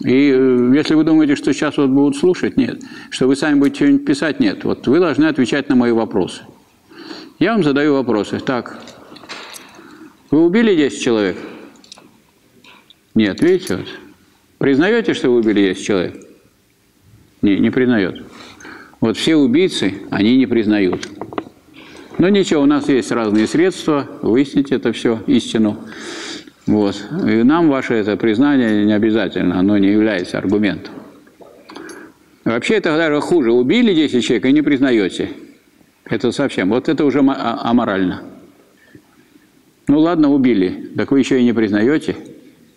И э, если вы думаете, что сейчас вот будут слушать, нет. Что вы сами будете что-нибудь писать, нет. Вот вы должны отвечать на мои вопросы. Я вам задаю вопросы. Так, вы убили 10 человек? Нет, видите? Вот. Признаете, что вы убили 10 человек? Не, не признает. Вот все убийцы, они не признают. Но ничего, у нас есть разные средства выяснить это все, истину. Вот. И нам ваше это признание не обязательно, оно не является аргументом. Вообще это даже хуже. Убили 10 человек и не признаете. Это совсем. Вот это уже а, аморально. Ну ладно, убили. Так вы еще и не признаете.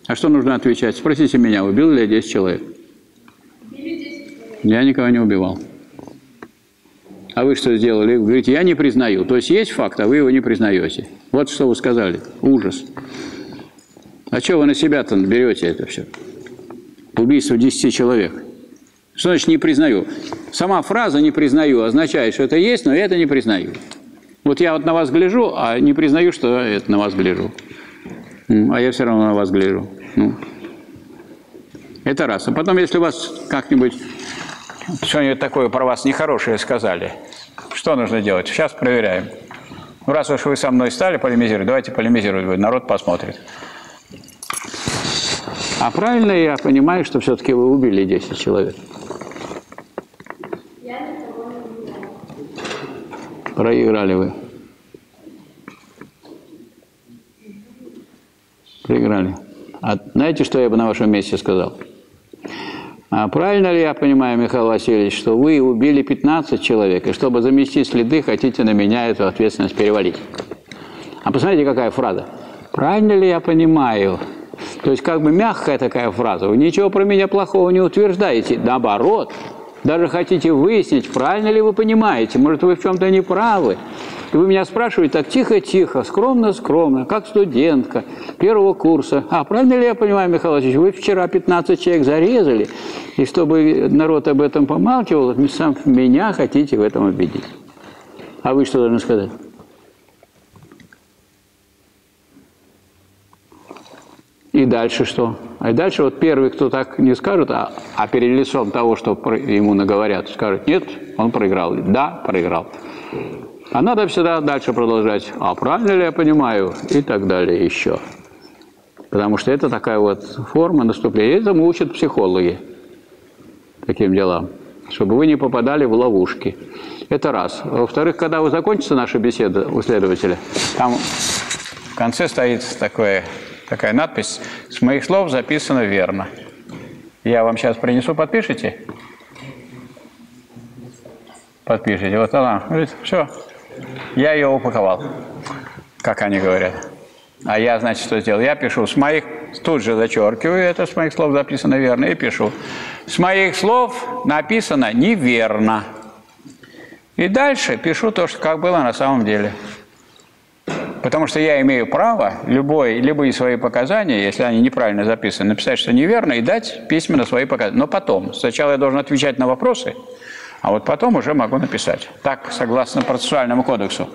А что нужно отвечать? Спросите меня, убил ли я 10 человек? Я никого не убивал. А вы что сделали? Вы говорите, я не признаю. То есть есть факт, а вы его не признаете. Вот что вы сказали. Ужас. А что вы на себя-то берете это все? Убийство 10 человек. Что значит не признаю? Сама фраза «не признаю» означает, что это есть, но я это не признаю. Вот я вот на вас гляжу, а не признаю, что это на вас гляжу. А я все равно на вас гляжу. Ну. Это раз. А потом, если у вас как-нибудь что-нибудь такое про вас нехорошее сказали, что нужно делать? Сейчас проверяем. Ну, раз уж вы со мной стали полемизировать, давайте полемизировать, народ посмотрит. А правильно я понимаю, что все-таки вы убили 10 человек? Я никого не убивала. Проиграли вы. Проиграли. А знаете, что я бы на вашем месте сказал? А правильно ли я понимаю, Михаил Васильевич, что вы убили 15 человек, и чтобы заместить следы, хотите на меня эту ответственность перевалить? А посмотрите, какая фраза. Правильно ли я понимаю? То есть как бы мягкая такая фраза. Вы ничего про меня плохого не утверждаете. Наоборот, даже хотите выяснить, правильно ли вы понимаете. Может, вы в чем-то не правы. И вы меня спрашиваете так тихо-тихо, скромно-скромно, как студентка первого курса. А правильно ли я понимаю, Михаил Васильевич, вы вчера 15 человек зарезали, и чтобы народ об этом помалкивал, сам меня хотите в этом убедить. А вы что должны сказать? И дальше что? А дальше вот первый, кто так не скажет, а, а перед лицом того, что ему наговорят, скажет, нет, он проиграл. Да, проиграл. А надо всегда дальше продолжать. А правильно ли я понимаю? И так далее еще. Потому что это такая вот форма наступления. Этому учат психологи. Таким делам. Чтобы вы не попадали в ловушки. Это раз. Во-вторых, когда закончится наша беседа у следователя, там в конце стоит такое, такая надпись «С моих слов записано верно». Я вам сейчас принесу, подпишите? Подпишите. Вот она. Все, я ее упаковал, как они говорят. А я, значит, что сделал? Я пишу с моих, тут же зачеркиваю, это с моих слов записано верно, и пишу. С моих слов написано неверно. И дальше пишу то, что как было на самом деле. Потому что я имею право любой, любые свои показания, если они неправильно записаны, написать, что неверно, и дать письменно свои показания. Но потом. Сначала я должен отвечать на вопросы, а вот потом уже могу написать. Так, согласно процессуальному кодексу.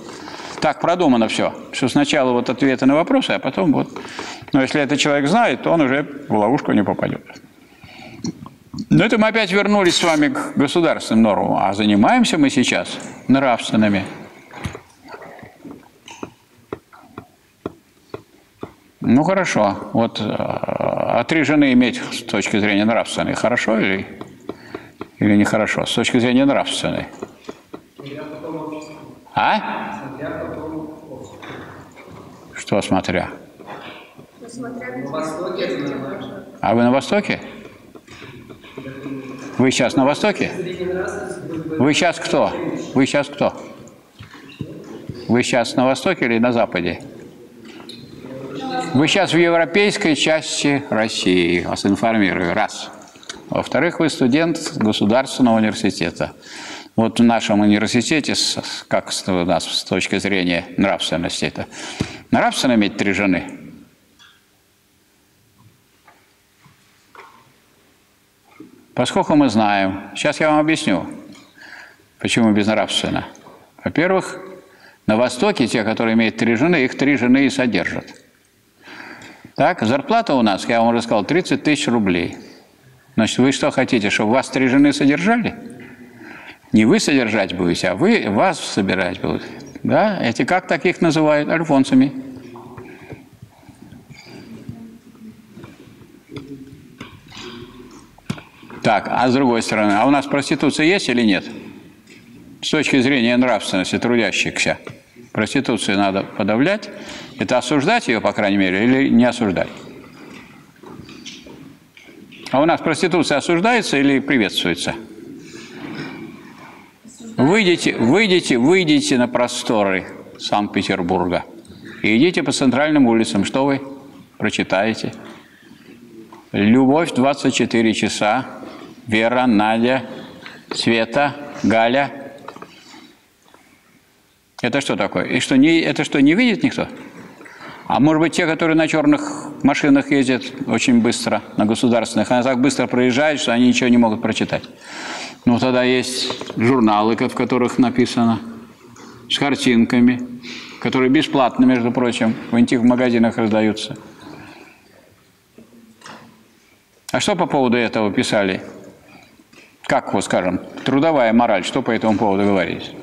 Так продумано все. Что сначала вот ответы на вопросы, а потом вот. Но если этот человек знает, то он уже в ловушку не попадет. Но это мы опять вернулись с вами к государственным нормам. А занимаемся мы сейчас нравственными. Ну хорошо. Вот а три жены иметь с точки зрения нравственной, хорошо или или нехорошо, с точки зрения нравственной? А? Что смотря? А вы на Востоке? Вы сейчас на Востоке? Вы сейчас кто? Вы сейчас кто? Вы сейчас на Востоке или на Западе? Вы сейчас в европейской части России, вас информирую. Раз. Во-вторых, вы студент государственного университета. Вот в нашем университете, как у нас с точки зрения нравственности, это нравственно иметь три жены? Поскольку мы знаем, сейчас я вам объясню, почему безнравственно. Во-первых, на Востоке те, которые имеют три жены, их три жены и содержат. Так, зарплата у нас, я вам уже сказал, 30 тысяч рублей. Значит, вы что хотите, чтобы вас три жены содержали? Не вы содержать будете, а вы вас собирать будут. Да? Эти как таких называют? Альфонсами. Так, а с другой стороны, а у нас проституция есть или нет? С точки зрения нравственности трудящихся. Проституцию надо подавлять. Это осуждать ее, по крайней мере, или не осуждать? А у нас проституция осуждается или приветствуется? Выйдите, выйдите, выйдите на просторы Санкт-Петербурга и идите по центральным улицам. Что вы прочитаете? Любовь 24 часа, Вера, Надя, Света, Галя. Это что такое? И что, не, это что, не видит никто? А может быть, те, которые на черных машинах ездят очень быстро, на государственных, они так быстро проезжают, что они ничего не могут прочитать. Ну, тогда есть журналы, в которых написано, с картинками, которые бесплатно, между прочим, в интим-магазинах раздаются. А что по поводу этого писали? Как вот, скажем, трудовая мораль, что по этому поводу говорить?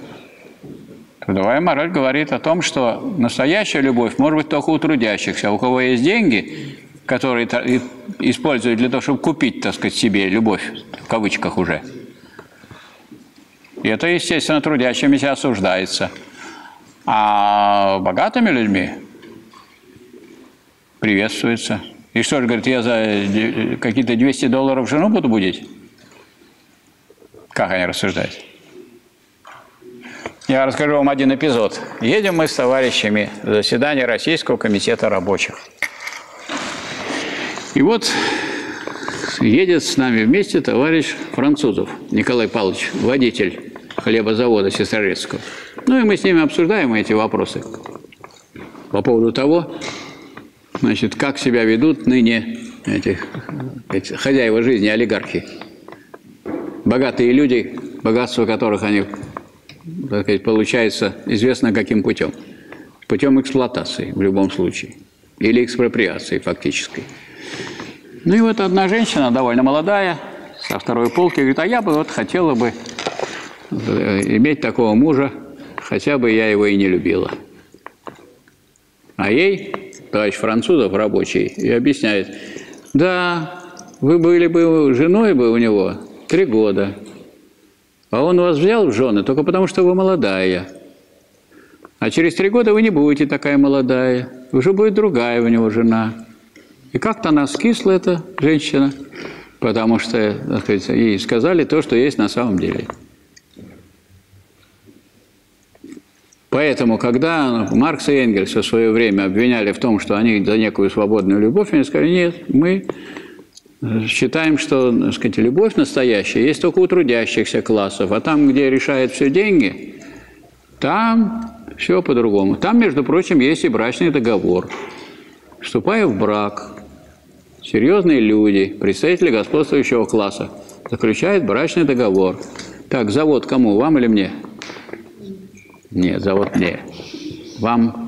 Трудовая мораль говорит о том, что настоящая любовь может быть только у трудящихся. У кого есть деньги, которые используют для того, чтобы купить, так сказать, себе любовь, в кавычках уже. И это, естественно, трудящимися осуждается. А богатыми людьми приветствуется. И что же, говорит, я за какие-то 200 долларов жену буду будить? Как они рассуждают? Я расскажу вам один эпизод. Едем мы с товарищами в заседание Российского комитета рабочих. И вот едет с нами вместе товарищ Французов, Николай Павлович, водитель хлебозавода Сестрорецкого. Ну и мы с ними обсуждаем эти вопросы по поводу того, значит, как себя ведут ныне эти, эти хозяева жизни, олигархи богатые люди, богатство которых они, так сказать, получается известно каким путем. Путем эксплуатации в любом случае. Или экспроприации фактической. Ну и вот одна женщина, довольно молодая, со второй полки, говорит, а я бы вот хотела бы э, иметь такого мужа, хотя бы я его и не любила. А ей, товарищ французов рабочий, и объясняет, да, вы были бы женой бы у него, Три года. А он вас взял в жены только потому, что вы молодая. А через три года вы не будете такая молодая. Уже будет другая у него жена. И как-то она скисла, эта женщина, потому что, так сказать, ей сказали то, что есть на самом деле. Поэтому, когда Маркс и Энгельс в свое время обвиняли в том, что они за некую свободную любовь, они сказали, нет, мы считаем, что так сказать, любовь настоящая есть только у трудящихся классов, а там, где решают все деньги, там все по-другому. Там, между прочим, есть и брачный договор. Вступая в брак, серьезные люди, представители господствующего класса, заключают брачный договор. Так, завод кому, вам или мне? Нет, завод мне. Вам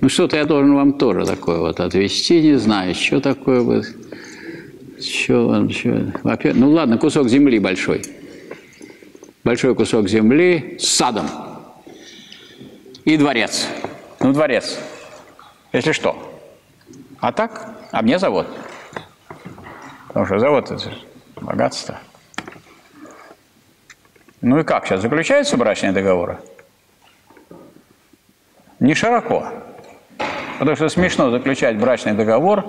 ну что-то я должен вам тоже такое вот отвести, не знаю, что такое вот. Что он еще? Ну ладно, кусок земли большой. Большой кусок земли с садом. И дворец. Ну, дворец. Если что. А так, а мне завод. Потому что завод – это богатство. Ну и как, сейчас заключаются брачные договоры? Не широко. Потому что смешно заключать брачный договор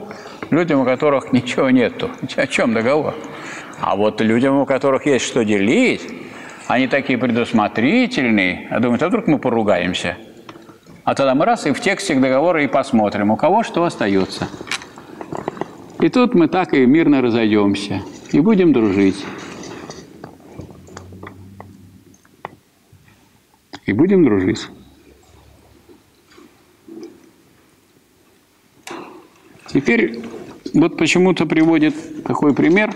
людям, у которых ничего нету. О чем договор? А вот людям, у которых есть что делить, они такие предусмотрительные, а думают, а вдруг мы поругаемся? А тогда мы раз и в тексте договора и посмотрим, у кого что остается. И тут мы так и мирно разойдемся, и будем дружить. И будем дружить. Теперь вот почему-то приводит такой пример,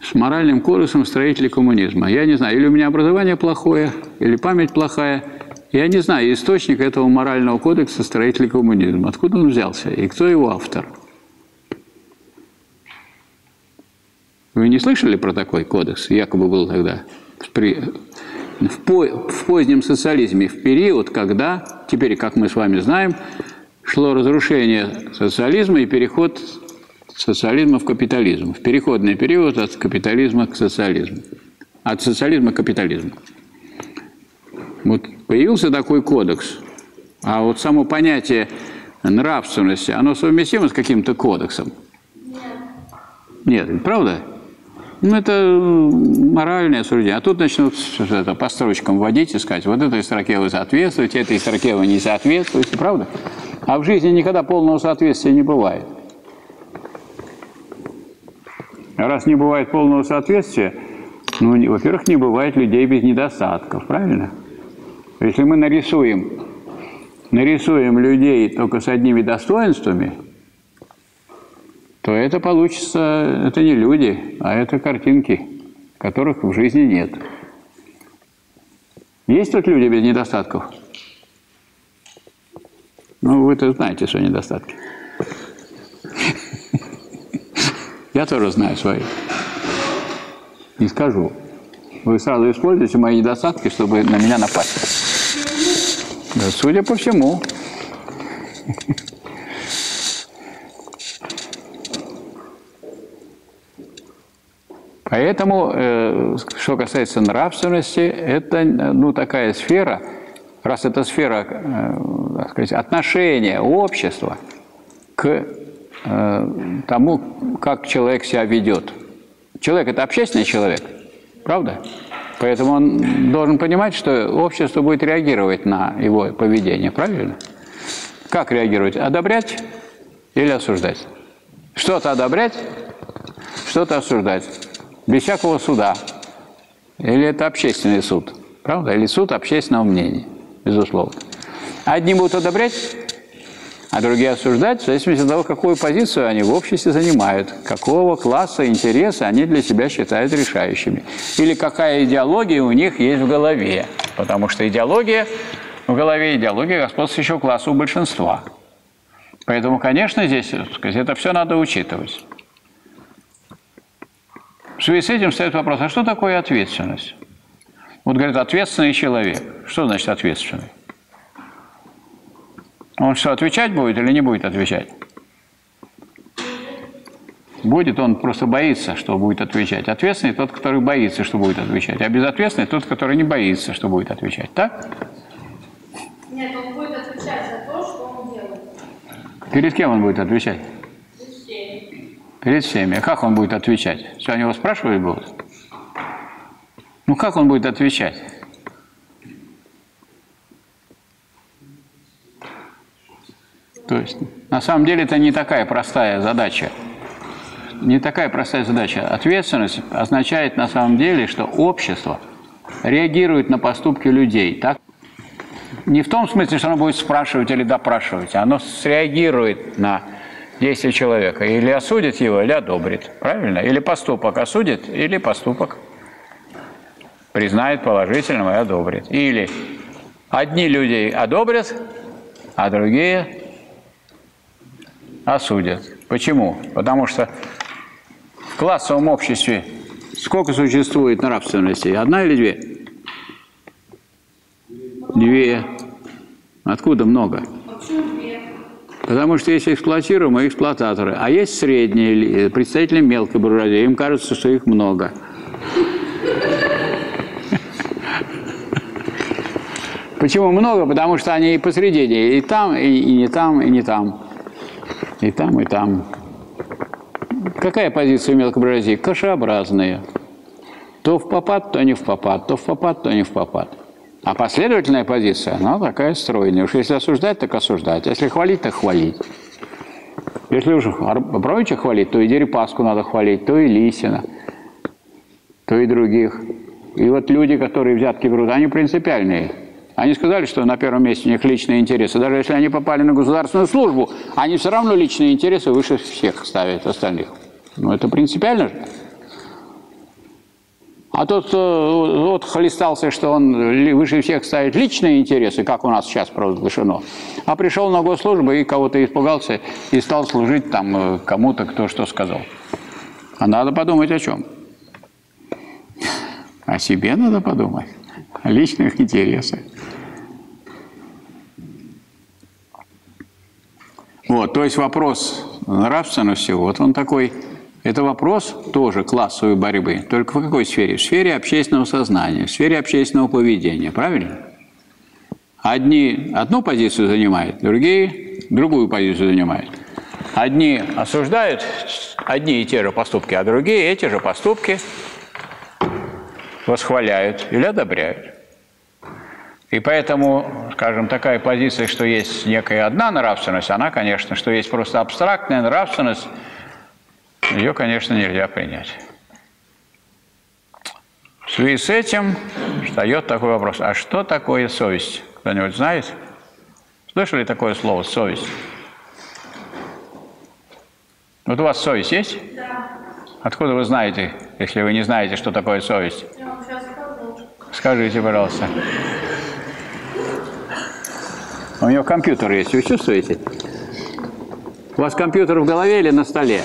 с моральным кодексом строителей коммунизма. Я не знаю, или у меня образование плохое, или память плохая. Я не знаю источник этого морального кодекса строителей коммунизма. Откуда он взялся и кто его автор? Вы не слышали про такой кодекс? Якобы был тогда при, в, по, в позднем социализме, в период, когда, теперь, как мы с вами знаем, шло разрушение социализма и переход социализма в капитализм. В переходный период от капитализма к социализму. От социализма к капитализму. Вот появился такой кодекс. А вот само понятие нравственности, оно совместимо с каким-то кодексом? Нет. Нет, правда? Ну, это моральное суждение. А тут начнут это, по строчкам вводить и сказать, вот этой строке вы соответствуете, этой строке вы не соответствуете, правда? А в жизни никогда полного соответствия не бывает. Раз не бывает полного соответствия, ну, во-первых, не бывает людей без недостатков, правильно? Если мы нарисуем, нарисуем людей только с одними достоинствами, то это получится, это не люди, а это картинки, которых в жизни нет. Есть тут люди без недостатков? Ну, вы-то знаете свои недостатки. Я тоже знаю свои. Не скажу. Вы сразу используете мои недостатки, чтобы на меня напасть. Судя по всему. Поэтому, э, что касается нравственности, это ну, такая сфера, раз это сфера э, так сказать, отношения общества к Э, тому, как человек себя ведет. Человек – это общественный человек, правда? Поэтому он должен понимать, что общество будет реагировать на его поведение, правильно? Как реагировать? Одобрять или осуждать? Что-то одобрять, что-то осуждать. Без всякого суда. Или это общественный суд, правда? Или суд общественного мнения, безусловно. Одни будут одобрять, а другие осуждать в зависимости от того, какую позицию они в обществе занимают, какого класса интересы они для себя считают решающими, или какая идеология у них есть в голове. Потому что идеология в голове, идеология господствующего класса у большинства. Поэтому, конечно, здесь сказать, это все надо учитывать. В связи с этим стоит вопрос, а что такое ответственность? Вот говорят, ответственный человек. Что значит ответственный? Он что, отвечать будет или не будет отвечать? Будет, он просто боится, что будет отвечать. Ответственный тот, который боится, что будет отвечать. А безответственный тот, который не боится, что будет отвечать. Так? Нет, он будет отвечать за то, что он делает. Перед кем он будет отвечать? Перед всеми. Как он будет отвечать? Что, они его спрашивать будут? Ну, как он будет отвечать? То есть, на самом деле, это не такая простая задача. Не такая простая задача. Ответственность означает на самом деле, что общество реагирует на поступки людей. Так? Не в том смысле, что оно будет спрашивать или допрашивать, а оно среагирует на действие человека. Или осудит его, или одобрит. Правильно? Или поступок осудит, или поступок признает положительным и одобрит. Или одни люди одобрят, а другие осудят. Почему? Потому что в классовом обществе сколько существует нравственностей? Одна или две? Две. Откуда много? Потому что есть эксплуатируемые эксплуататоры, а есть средние представители мелкой буржуазии. Им кажется, что их много. Почему много? Потому что они и посередине, и там, и, и не там, и не там. И там, и там. Какая позиция у мелкобуржуазии? Кашеобразная. То в попад, то не в попад, то в попад, то не в попад. А последовательная позиция, она такая стройная. Уж если осуждать, так осуждать. Если хвалить, так хвалить. Если уж Абрамовича хвалить, то и Дерипаску надо хвалить, то и Лисина, то и других. И вот люди, которые взятки берут, они принципиальные. Они сказали, что на первом месте у них личные интересы. Даже если они попали на государственную службу, они все равно личные интересы выше всех ставят остальных. Ну, это принципиально же. А тот, кто вот хлестался, что он выше всех ставит личные интересы, как у нас сейчас провозглашено, а пришел на госслужбу и кого-то испугался и стал служить там э, кому-то, кто что сказал. А надо подумать о чем? О себе надо подумать, о личных интересах. Вот, то есть вопрос нравственности, вот он такой, это вопрос тоже классовой борьбы, только в какой сфере? В сфере общественного сознания, в сфере общественного поведения, правильно? Одни одну позицию занимают, другие другую позицию занимают. Одни осуждают одни и те же поступки, а другие эти же поступки восхваляют или одобряют. И поэтому, скажем, такая позиция, что есть некая одна нравственность, она, конечно, что есть просто абстрактная нравственность, ее, конечно, нельзя принять. В связи с этим встает такой вопрос, а что такое совесть? Кто-нибудь знает? Слышали такое слово «совесть»? Вот у вас совесть есть? Да. Откуда вы знаете, если вы не знаете, что такое совесть? Я вам сейчас скажу. Скажите, пожалуйста. У него компьютер есть, вы чувствуете? У вас компьютер в голове или на столе?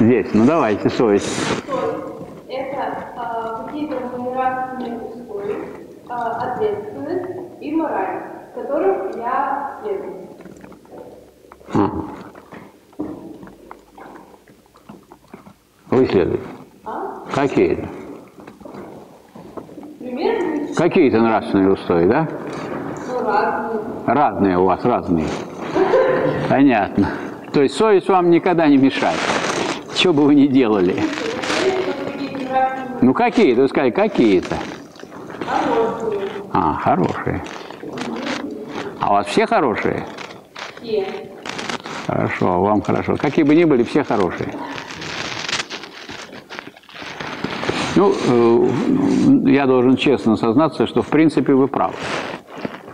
Здесь. Ну давайте, совесть. Это а, какие-то нравственные устои, а, ответственность и мораль, которым я следую. А. Вы следуете. А? Какие-то. Примерно Какие-то нравственные устои, да? ну, разные. Разные у вас, разные. Понятно. То есть совесть вам никогда не мешает. Что бы вы ни делали. Ну какие-то, вы сказали, какие-то. А, хорошие. А у вас все хорошие? все. Хорошо, вам хорошо. Какие бы ни были, все хорошие. Ну, э, я должен честно сознаться, что в принципе вы правы.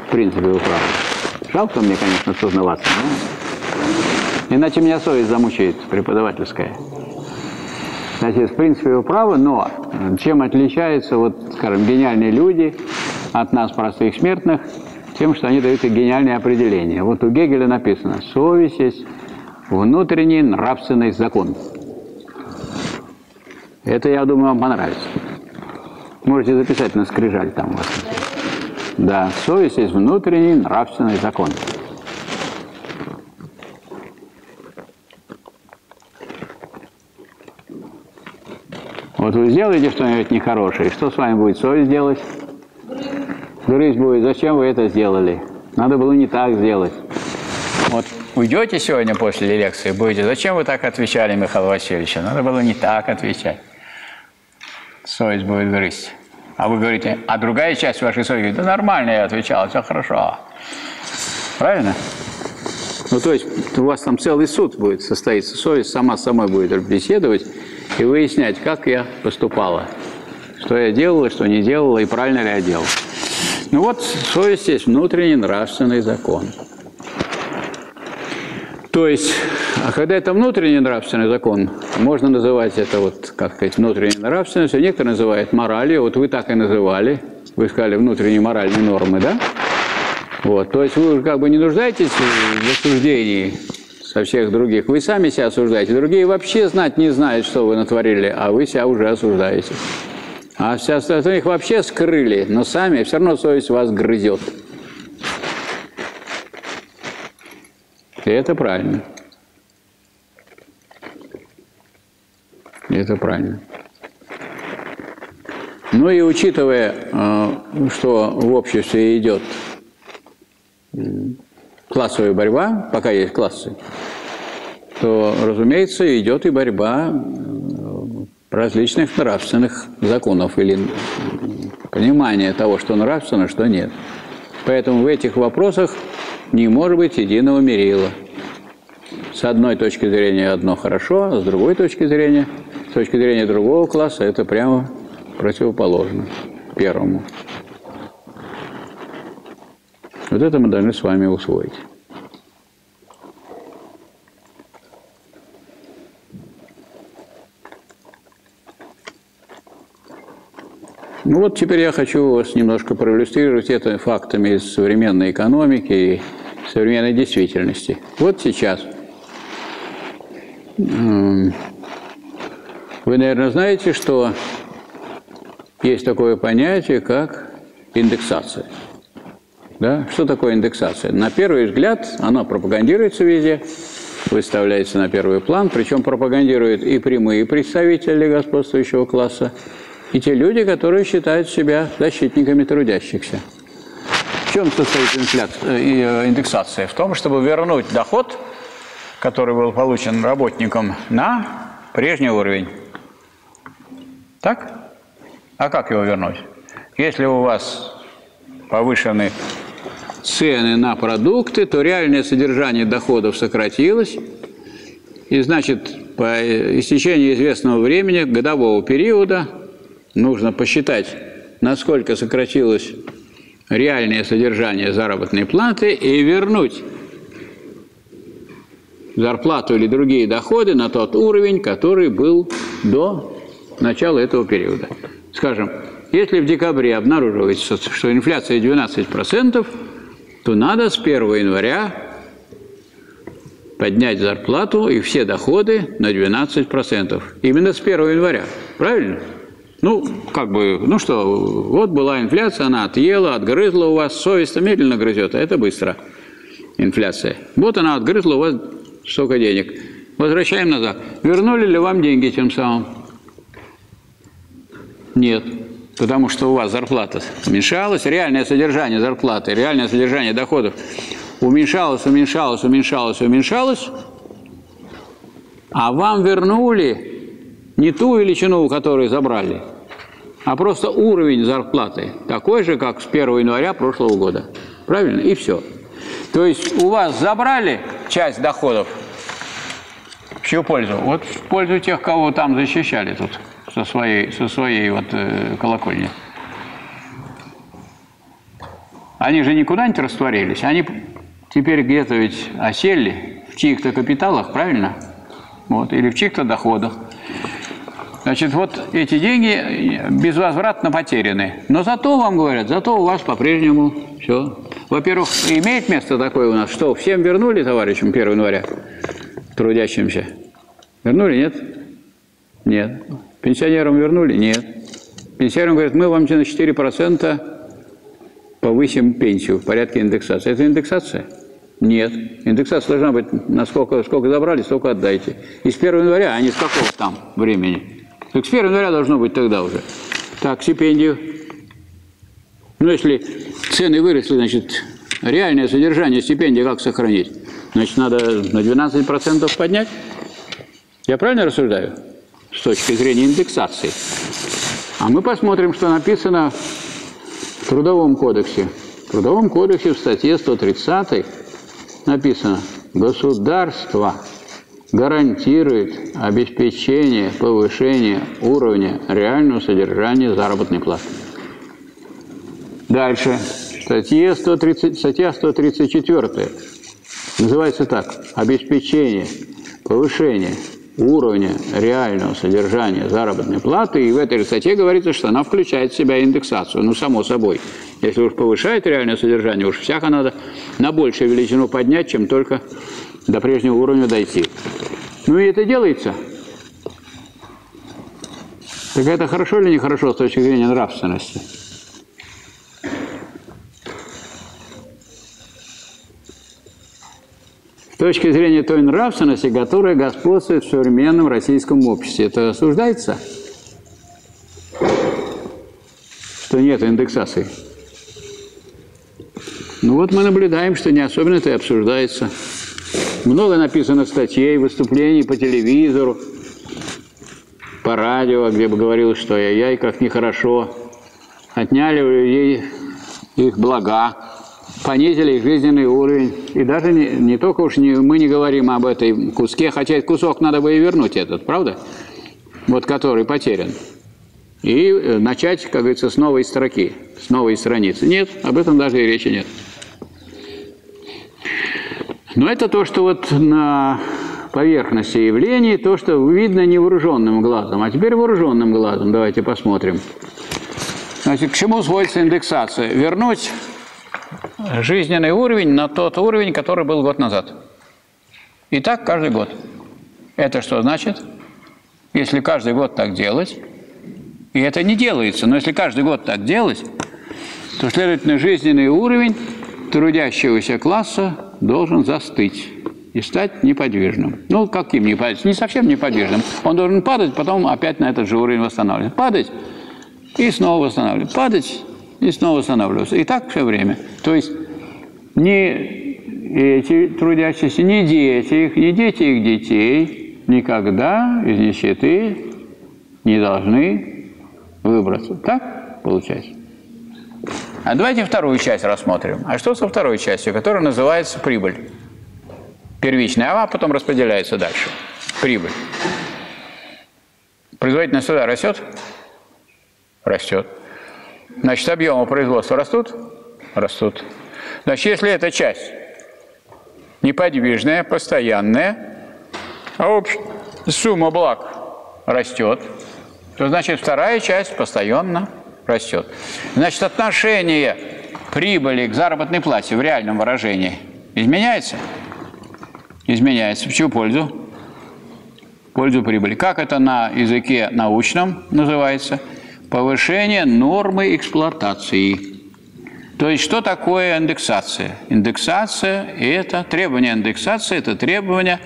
В принципе вы правы. Жалко мне, конечно, сознаваться, но... Иначе меня совесть замучает преподавательская. Значит, в принципе вы правы, но чем отличаются, вот, скажем, гениальные люди от нас, простых смертных, тем, что они дают и гениальные определения. Вот у Гегеля написано, совесть есть внутренний нравственный закон. Это, я думаю, вам понравится. Можете записать на скрижаль там. Вот. Да, совесть есть внутренний нравственный закон. Вот вы сделаете что-нибудь нехорошее, что с вами будет совесть делать? Грызть будет. Зачем вы это сделали? Надо было не так сделать. Вот уйдете сегодня после лекции, будете, зачем вы так отвечали, Михаил Васильевич? Надо было не так отвечать. Совесть будет грызть. А вы говорите, а другая часть вашей совести говорит, да нормально я отвечал, все хорошо. Правильно? Ну, то есть у вас там целый суд будет состоиться, совесть сама с собой будет беседовать и выяснять, как я поступала, что я делала, что не делала и правильно ли я делала. Ну вот совесть есть внутренний нравственный закон. То есть, а когда это внутренний нравственный закон, можно называть это вот, как сказать, внутренней нравственностью, некоторые называют моралью, вот вы так и называли, вы сказали внутренние моральные нормы, да? Вот, то есть вы как бы не нуждаетесь в осуждении со всех других, вы сами себя осуждаете, другие вообще знать не знают, что вы натворили, а вы себя уже осуждаете. А все остальных вообще скрыли, но сами все равно совесть вас грызет. И это правильно. И это правильно. Ну и учитывая, э, что в обществе идет классовая борьба, пока есть классы, то, разумеется, идет и борьба э, различных нравственных законов или понимания того, что нравственно, что нет. Поэтому в этих вопросах не может быть единого мерила. С одной точки зрения одно хорошо, а с другой точки зрения, с точки зрения другого класса, это прямо противоположно первому. Вот это мы должны с вами усвоить. Ну вот теперь я хочу вас немножко проиллюстрировать это фактами из современной экономики и современной действительности. Вот сейчас вы, наверное, знаете, что есть такое понятие, как индексация. Да? Что такое индексация? На первый взгляд она пропагандируется везде, выставляется на первый план, причем пропагандируют и прямые представители господствующего класса, и те люди, которые считают себя защитниками трудящихся. В чем состоит инфляция, э, индексация? В том, чтобы вернуть доход, который был получен работником, на прежний уровень. Так? А как его вернуть? Если у вас повышены цены на продукты, то реальное содержание доходов сократилось, и значит, по истечении известного времени, годового периода, нужно посчитать, насколько сократилось реальное содержание заработной платы и вернуть зарплату или другие доходы на тот уровень, который был до начала этого периода. Скажем, если в декабре обнаруживается, что инфляция 12%, то надо с 1 января поднять зарплату и все доходы на 12%. Именно с 1 января. Правильно? Ну, как бы, ну что, вот была инфляция, она отъела, отгрызла у вас, совесть медленно грызет, а это быстро. Инфляция. Вот она отгрызла у вас столько денег. Возвращаем назад. Вернули ли вам деньги тем самым? Нет. Потому что у вас зарплата уменьшалась, реальное содержание зарплаты, реальное содержание доходов уменьшалось, уменьшалось, уменьшалось, уменьшалось, а вам вернули не ту величину, которую забрали, а просто уровень зарплаты такой же, как с 1 января прошлого года. Правильно? И все. То есть у вас забрали часть доходов в чью пользу? Вот в пользу тех, кого там защищали тут со своей, со своей вот э, колокольни. Они же не растворились, они теперь где-то ведь осели в чьих-то капиталах, правильно? Вот, или в чьих-то доходах. Значит, вот эти деньги безвозвратно потеряны. Но зато вам говорят, зато у вас по-прежнему все. Во-первых, имеет место такое у нас, что всем вернули товарищам 1 января, трудящимся? Вернули, нет? Нет. Пенсионерам вернули? Нет. Пенсионерам говорят, мы вам на 4% повысим пенсию в порядке индексации. Это индексация? Нет. Индексация должна быть, насколько сколько забрали, столько отдайте. И с 1 января, а не с какого там времени. Так с 1 января должно быть тогда уже. Так, стипендию. Ну, если цены выросли, значит, реальное содержание стипендии как сохранить? Значит, надо на 12% поднять. Я правильно рассуждаю? С точки зрения индексации. А мы посмотрим, что написано в Трудовом кодексе. В Трудовом кодексе в статье 130 написано «Государство гарантирует обеспечение повышения уровня реального содержания заработной платы. Дальше. Статья, 130, статья 134 называется так. Обеспечение повышения уровня реального содержания заработной платы. И в этой статье говорится, что она включает в себя индексацию. Ну, само собой. Если уж повышает реальное содержание, уж всяко надо на большую величину поднять, чем только до прежнего уровня дойти. Ну и это делается. Так это хорошо или нехорошо с точки зрения нравственности? Точки зрения той нравственности, которая господствует в современном российском обществе, это осуждается? Что нет индексации? Ну вот мы наблюдаем, что не особенно это и обсуждается. Много написано статей, выступлений по телевизору, по радио, где бы говорилось, что я-яй, как нехорошо. Отняли у людей их блага, понизили жизненный уровень. И даже не, не только уж не, мы не говорим об этой куске, хотя этот кусок надо бы и вернуть этот, правда? Вот который потерян. И э, начать, как говорится, с новой строки, с новой страницы. Нет, об этом даже и речи нет. Но это то, что вот на поверхности явлений, то, что видно невооруженным глазом. А теперь вооруженным глазом давайте посмотрим. Значит, к чему сводится индексация? Вернуть жизненный уровень на тот уровень, который был год назад. И так каждый год. Это что значит? Если каждый год так делать, и это не делается, но если каждый год так делать, то, следовательно, жизненный уровень трудящегося класса должен застыть и стать неподвижным. Ну, каким неподвижным? Не совсем неподвижным. Он должен падать, потом опять на этот же уровень восстанавливаться. Падать и снова восстанавливаться. Падать и снова восстанавливаться. И так все время. То есть не эти трудящиеся, не дети их, не дети их детей никогда из нищеты не должны выбраться. Так получается? А давайте вторую часть рассмотрим. А что со второй частью, которая называется прибыль? Первичная, а потом распределяется дальше. Прибыль. Производительность суда растет? Растет. Значит, объемы производства растут? Растут. Значит, если эта часть неподвижная, постоянная, а общая сумма благ растет, то значит вторая часть постоянно растет. Значит, отношение прибыли к заработной плате в реальном выражении изменяется? Изменяется. В чью пользу? В пользу прибыли. Как это на языке научном называется? Повышение нормы эксплуатации. То есть, что такое индексация? Индексация – это требование индексации, это требование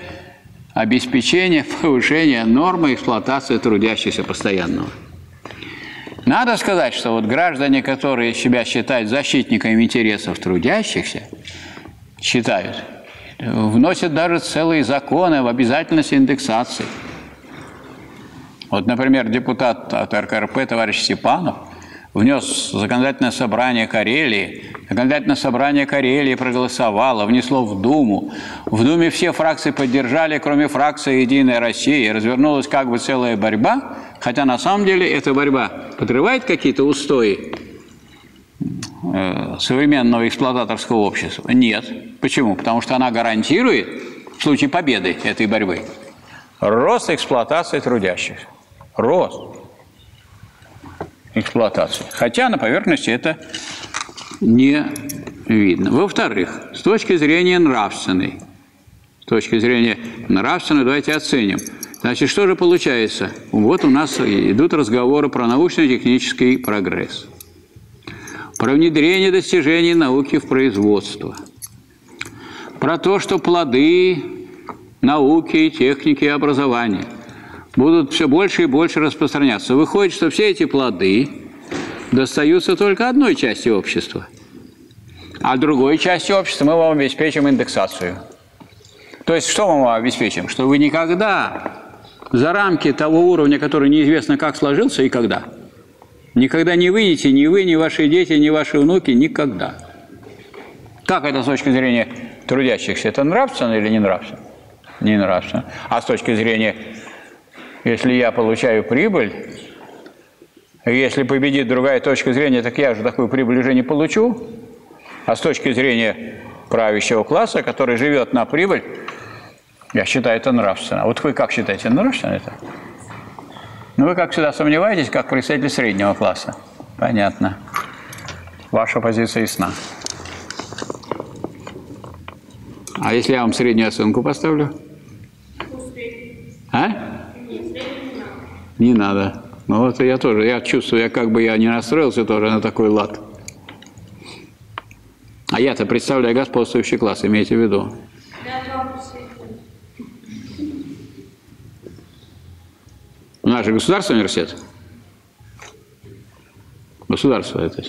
обеспечения повышения нормы эксплуатации трудящихся постоянного. Надо сказать, что вот граждане, которые себя считают защитниками интересов трудящихся, считают, вносят даже целые законы об обязательности индексации. Вот, например, депутат от РКРП товарищ Степанов внес законодательное собрание Карелии, законодательное собрание Карелии проголосовало, внесло в Думу. В Думе все фракции поддержали, кроме фракции «Единая Россия». Развернулась как бы целая борьба, хотя на самом деле эта борьба подрывает какие-то устои э, современного эксплуататорского общества? Нет. Почему? Потому что она гарантирует в случае победы этой борьбы рост эксплуатации трудящихся. Рост эксплуатации. Хотя на поверхности это не видно. Во-вторых, с точки зрения нравственной, с точки зрения нравственной, давайте оценим. Значит, что же получается? Вот у нас идут разговоры про научно-технический прогресс, про внедрение достижений науки в производство, про то, что плоды науки, техники и образования будут все больше и больше распространяться. Выходит, что все эти плоды достаются только одной части общества. А другой части общества мы вам обеспечим индексацию. То есть что мы вам обеспечим? Что вы никогда за рамки того уровня, который неизвестно как сложился и когда, никогда не выйдете ни вы, ни ваши дети, ни ваши внуки, никогда. Как это с точки зрения трудящихся? Это нравственно или не нравственно? Не нравственно. А с точки зрения, если я получаю прибыль, если победит другая точка зрения, так я же такую прибыль уже не получу. А с точки зрения правящего класса, который живет на прибыль, я считаю это нравственно. Вот вы как считаете, нравственно это? Ну, вы, как всегда, сомневаетесь, как представитель среднего класса. Понятно. Ваша позиция ясна. А если я вам среднюю оценку поставлю? А? Не надо. Ну вот я тоже, я чувствую, я как бы я не настроился тоже на такой лад. А я-то представляю господствующий класс, имейте в виду. У нас же государственный университет. Государство это.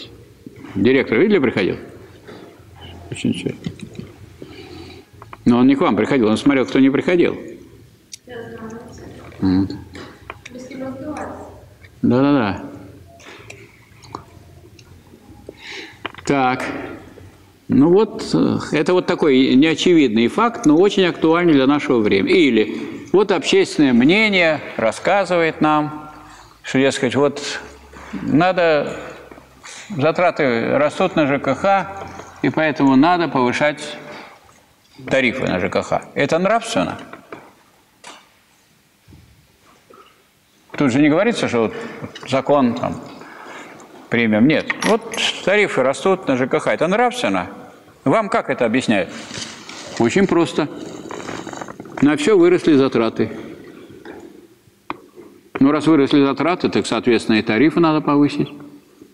Директор видели, приходил? Очень честно. Но он не к вам приходил, он смотрел, кто не приходил. Вот. Да-да-да. Так. Ну вот, это вот такой неочевидный факт, но очень актуальный для нашего времени. Или вот общественное мнение рассказывает нам, что, дескать, вот надо, затраты растут на ЖКХ, и поэтому надо повышать тарифы на ЖКХ. Это нравственно? Тут же не говорится, что вот закон там, премиум. Нет. Вот тарифы растут на ЖКХ. Это нравственно. Вам как это объясняют? Очень просто. На все выросли затраты. Ну, раз выросли затраты, так, соответственно, и тарифы надо повысить.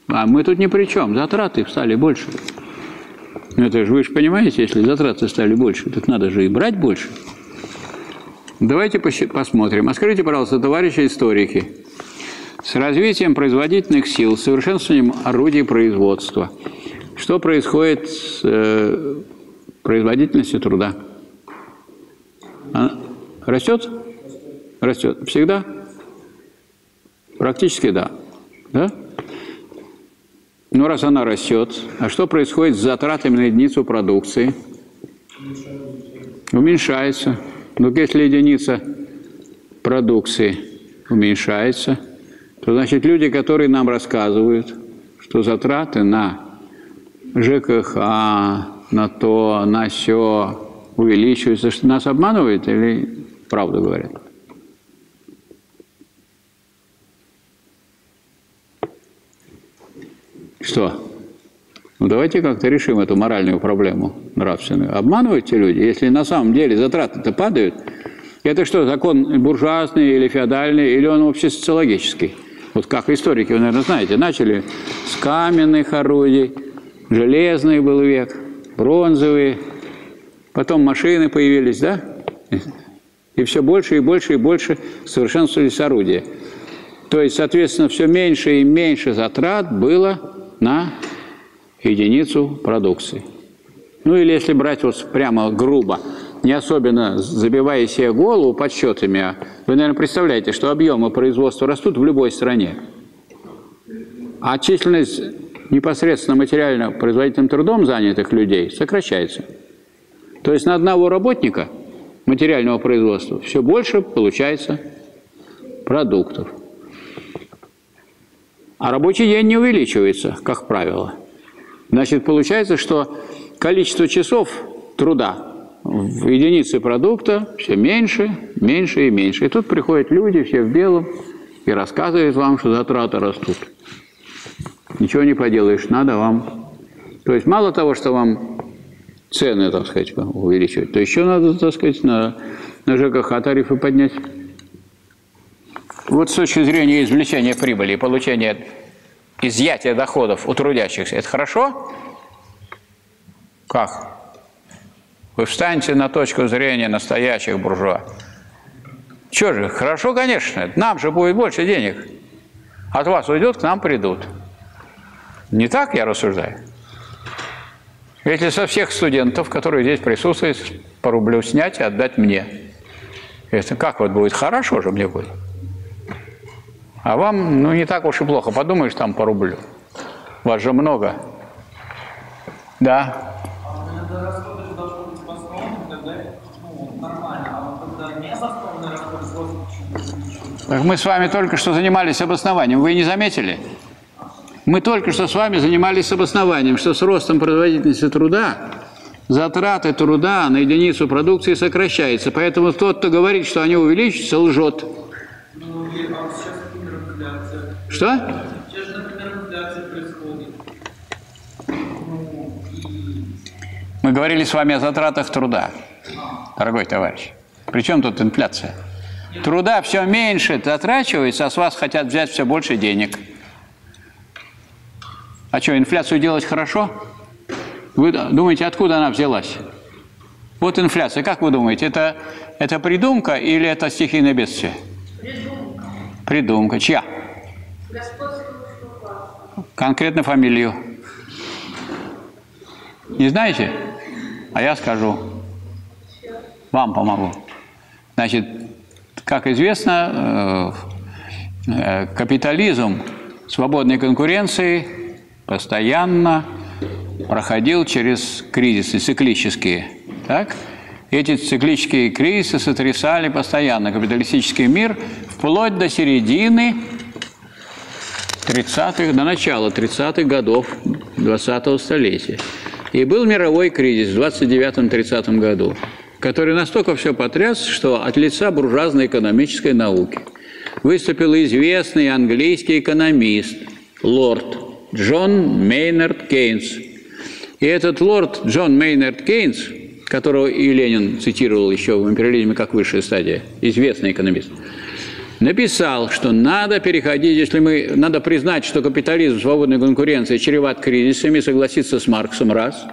А мы тут ни при чем. Затраты стали больше. Это же вы же понимаете, если затраты стали больше, так надо же и брать больше. Давайте посмотрим. А скажите, пожалуйста, товарищи историки, с развитием производительных сил, совершенствованием орудий производства, что происходит с э, производительностью труда? Она растет? Растет. Всегда? Практически да. Да? Ну, раз она растет, а что происходит с затратами на единицу продукции? Уменьшается. Но если единица продукции уменьшается, то значит люди, которые нам рассказывают, что затраты на ЖКХ, на то, на все увеличиваются, что нас обманывают или правду говорят? Что? Ну давайте как-то решим эту моральную проблему нравственную. Обманывают те люди, если на самом деле затраты-то падают, это что, закон буржуазный или феодальный, или он вообще социологический? Вот как историки, вы, наверное, знаете, начали с каменных орудий, железный был век, бронзовые, потом машины появились, да? И все больше и больше и больше совершенствовались орудия. То есть, соответственно, все меньше и меньше затрат было на единицу продукции. Ну или если брать вот прямо грубо, не особенно забивая себе голову подсчетами, а вы, наверное, представляете, что объемы производства растут в любой стране. А численность непосредственно материально производительным трудом занятых людей сокращается. То есть на одного работника материального производства все больше получается продуктов. А рабочий день не увеличивается, как правило. Значит, получается, что количество часов труда в единице продукта все меньше, меньше и меньше. И тут приходят люди, все в белом, и рассказывают вам, что затраты растут. Ничего не поделаешь, надо вам. То есть мало того, что вам цены, так сказать, увеличивать, то еще надо, так сказать, на, на ЖКХ тарифы поднять. Вот с точки зрения извлечения прибыли и получения, изъятия доходов у трудящихся, это хорошо? Как? Вы встаньте на точку зрения настоящих буржуа. Что же, хорошо, конечно, нам же будет больше денег. От вас уйдет, к нам придут. Не так я рассуждаю? Если со всех студентов, которые здесь присутствуют, по рублю снять и отдать мне, это как вот будет? Хорошо же мне будет. А вам, ну, не так уж и плохо. Подумаешь, там по рублю. Вас же много. Да. Так мы с вами только что занимались обоснованием. Вы не заметили? Мы только что с вами занимались обоснованием, что с ростом производительности труда затраты труда на единицу продукции сокращаются. Поэтому тот, кто говорит, что они увеличатся, лжет. Что? Мы говорили с вами о затратах труда, дорогой товарищ. Причем тут инфляция? Труда все меньше затрачивается, а с вас хотят взять все больше денег. А что, инфляцию делать хорошо? Вы думаете, откуда она взялась? Вот инфляция. Как вы думаете, это, это придумка или это стихийное бедствие? Придумка. Придумка. Чья? Конкретно фамилию. Не знаете? А я скажу. Вам помогу. Значит, как известно, э, э, капитализм свободной конкуренции постоянно проходил через кризисы циклические. Так? Эти циклические кризисы сотрясали постоянно капиталистический мир вплоть до середины 30-х, до начала 30-х годов 20-го столетия. И был мировой кризис в 29-30 году, который настолько все потряс, что от лица буржуазной экономической науки выступил известный английский экономист, лорд Джон Мейнард Кейнс. И этот лорд Джон Мейнард Кейнс, которого и Ленин цитировал еще в «Империализме как высшая стадия», известный экономист, написал, что надо переходить, если мы, надо признать, что капитализм, свободная конкуренция чреват кризисами, согласиться с Марксом, раз.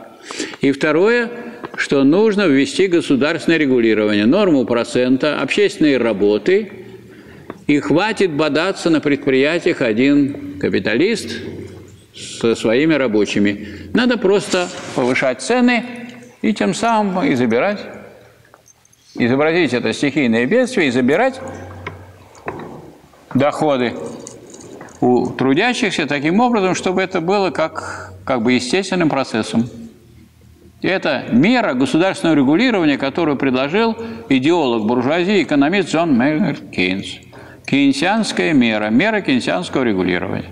И второе, что нужно ввести государственное регулирование, норму процента, общественные работы, и хватит бодаться на предприятиях один капиталист со своими рабочими. Надо просто повышать цены и тем самым и забирать, изобразить это стихийное бедствие и забирать доходы у трудящихся таким образом, чтобы это было как, как бы естественным процессом. Это мера государственного регулирования, которую предложил идеолог буржуазии, экономист Джон Мейнард Кейнс. Кейнсианская мера, мера кейнсианского регулирования.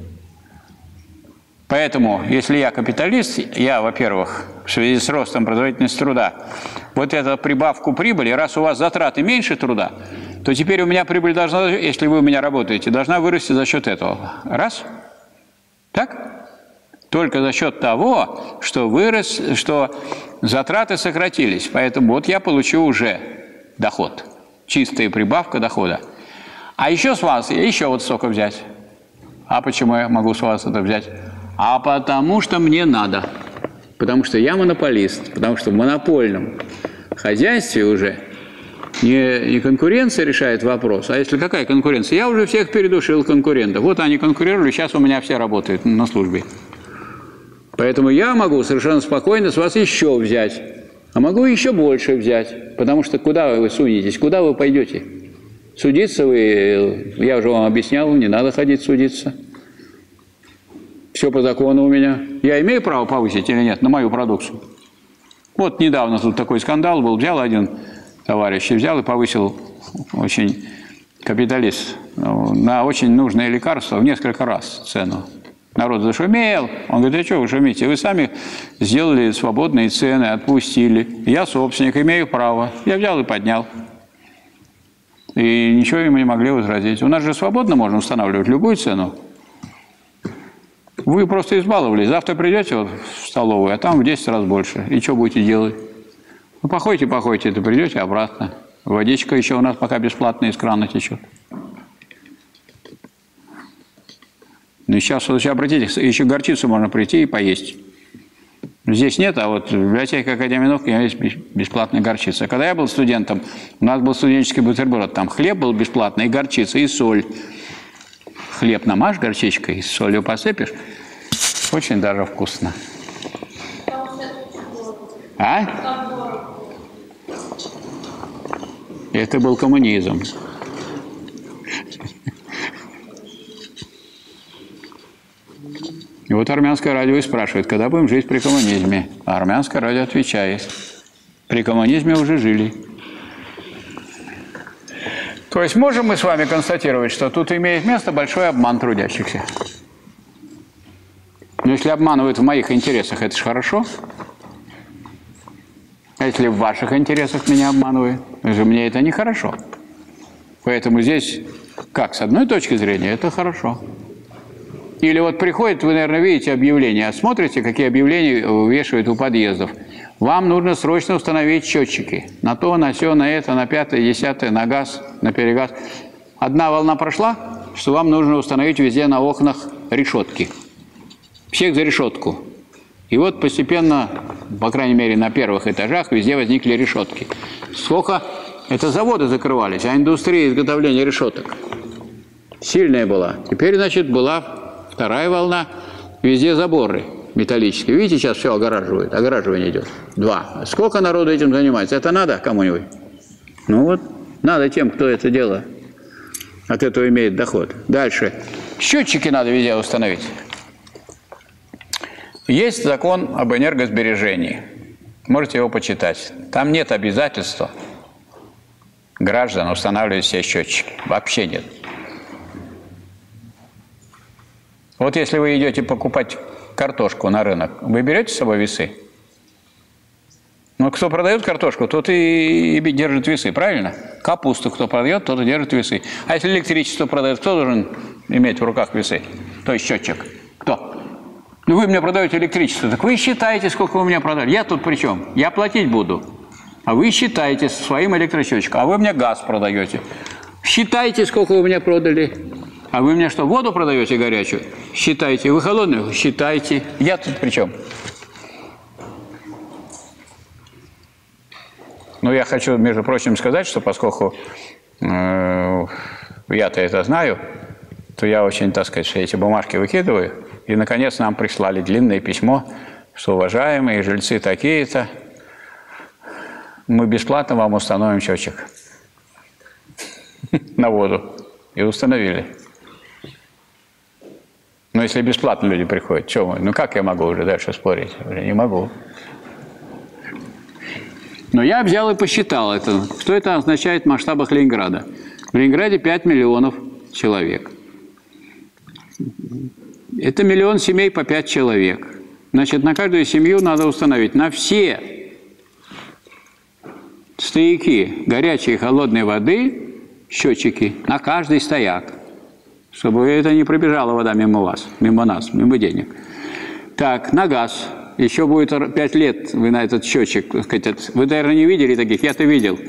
Поэтому, если я капиталист, я, во-первых, в связи с ростом производительности труда, вот эту прибавку прибыли, раз у вас затраты меньше труда, то теперь у меня прибыль должна, если вы у меня работаете, должна вырасти за счет этого. Раз. Так? Только за счет того, что вырос, что затраты сократились. Поэтому вот я получу уже доход. Чистая прибавка дохода. А еще с вас, еще вот столько взять. А почему я могу с вас это взять? А потому что мне надо. Потому что я монополист. Потому что в монопольном хозяйстве уже не, не конкуренция решает вопрос, а если какая конкуренция? Я уже всех передушил конкурентов. Вот они конкурировали, сейчас у меня все работают на службе. Поэтому я могу совершенно спокойно с вас еще взять. А могу еще больше взять. Потому что куда вы сунетесь, куда вы пойдете? Судиться вы, я уже вам объяснял, не надо ходить судиться. Все по закону у меня. Я имею право повысить или нет на мою продукцию? Вот недавно тут такой скандал был. Взял один товарищ и взял и повысил очень капиталист ну, на очень нужное лекарство в несколько раз цену. Народ зашумел. Он говорит, а что вы шумите? Вы сами сделали свободные цены, отпустили. Я собственник, имею право. Я взял и поднял. И ничего ему не могли возразить. У нас же свободно можно устанавливать любую цену. Вы просто избаловались. Завтра придете вот в столовую, а там в 10 раз больше. И что будете делать? Ну, походите, походите, это придете обратно. Водичка еще у нас пока бесплатная из крана течет. Ну, сейчас, вот, обратите, еще горчицу можно прийти и поесть. Здесь нет, а вот в библиотеке Академии наук есть бесплатная горчица. Когда я был студентом, у нас был студенческий бутерброд, там хлеб был бесплатный, и горчица, и соль. Хлеб намажь горчичкой, и солью посыпешь. Очень даже вкусно. А? Это был коммунизм. И вот армянское радио и спрашивает, когда будем жить при коммунизме? А армянское радио отвечает, при коммунизме уже жили. То есть можем мы с вами констатировать, что тут имеет место большой обман трудящихся. Но если обманывают в моих интересах, это же хорошо. А если в ваших интересах меня обманывают, же мне это нехорошо. Поэтому здесь, как, с одной точки зрения, это хорошо. Или вот приходит, вы, наверное, видите объявления, смотрите, какие объявления вешают у подъездов. Вам нужно срочно установить счетчики. На то, на все, на это, на пятое, десятое, на газ, на перегаз. Одна волна прошла, что вам нужно установить везде на окнах решетки. Всех за решетку. И вот постепенно, по крайней мере, на первых этажах везде возникли решетки. Сколько это заводы закрывались, а индустрия изготовления решеток сильная была. Теперь, значит, была Вторая волна, везде заборы металлические. Видите, сейчас все огораживают, огораживание идет. Два. Сколько народу этим занимается? Это надо кому-нибудь? Ну вот, надо тем, кто это дело от этого имеет доход. Дальше. Счетчики надо везде установить. Есть закон об энергосбережении. Можете его почитать. Там нет обязательства граждан устанавливать все счетчики. Вообще нет. Вот если вы идете покупать картошку на рынок, вы берете с собой весы? Ну, кто продает картошку, тот и, и держит весы, правильно? Капусту кто продает, тот и держит весы. А если электричество продает, кто должен иметь в руках весы? То есть счетчик. Кто? Ну, вы мне продаете электричество, так вы считаете, сколько вы мне продали. Я тут при чем? Я платить буду. А вы считаете своим электросчетчиком, а вы мне газ продаете. Считайте, сколько вы мне продали. А вы мне что, воду продаете горячую? Считайте. Вы холодную? Считайте. Я тут при чем? Ну, я хочу, между прочим, сказать, что поскольку э, я-то это знаю, то я очень, так сказать, все эти бумажки выкидываю. И, наконец, нам прислали длинное письмо, что, уважаемые жильцы такие-то, мы бесплатно вам установим счетчик на воду. И установили. Но если бесплатно люди приходят, что мы? Ну как я могу уже дальше спорить? Уже не могу. Но я взял и посчитал это. Что это означает в масштабах Ленинграда? В Ленинграде 5 миллионов человек. Это миллион семей по 5 человек. Значит, на каждую семью надо установить на все стояки горячей и холодной воды счетчики на каждый стояк, чтобы это не пробежала вода мимо вас, мимо нас, мимо денег. Так, на газ. Еще будет 5 лет вы на этот счетчик, вы, наверное, не видели таких, я-то видел.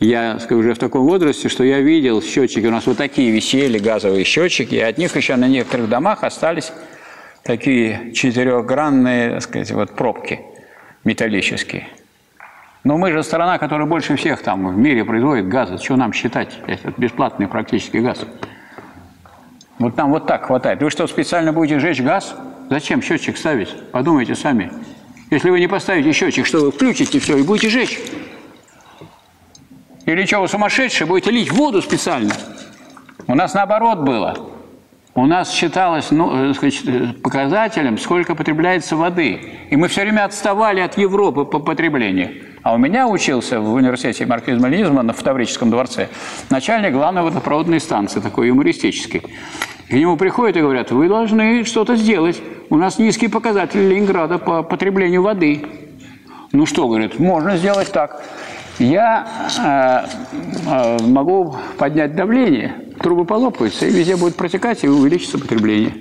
Я скажу, уже в таком возрасте, что я видел счетчики, у нас вот такие висели газовые счетчики, и от них еще на некоторых домах остались такие четырехгранные, так сказать, вот пробки металлические. Но мы же страна, которая больше всех там в мире производит газа. Что нам считать? Это бесплатный практически газ. Вот нам вот так хватает. Вы что, специально будете жечь газ? Зачем счетчик ставить? Подумайте сами. Если вы не поставите счетчик, что вы включите все и будете жечь? Или что, вы сумасшедшие, будете лить воду специально? У нас наоборот было. У нас считалось ну, э, э, показателем, сколько потребляется воды. И мы все время отставали от Европы по потреблению. А у меня учился в университете марксизма-ленинизма на Таврическом дворце начальник главной водопроводной станции, такой юмористический. К нему приходят и говорят, вы должны что-то сделать. У нас низкий показатель Ленинграда по потреблению воды. Ну что, говорит, можно сделать так. Я э, э, могу поднять давление, трубы полопаются, и везде будет протекать, и увеличится потребление.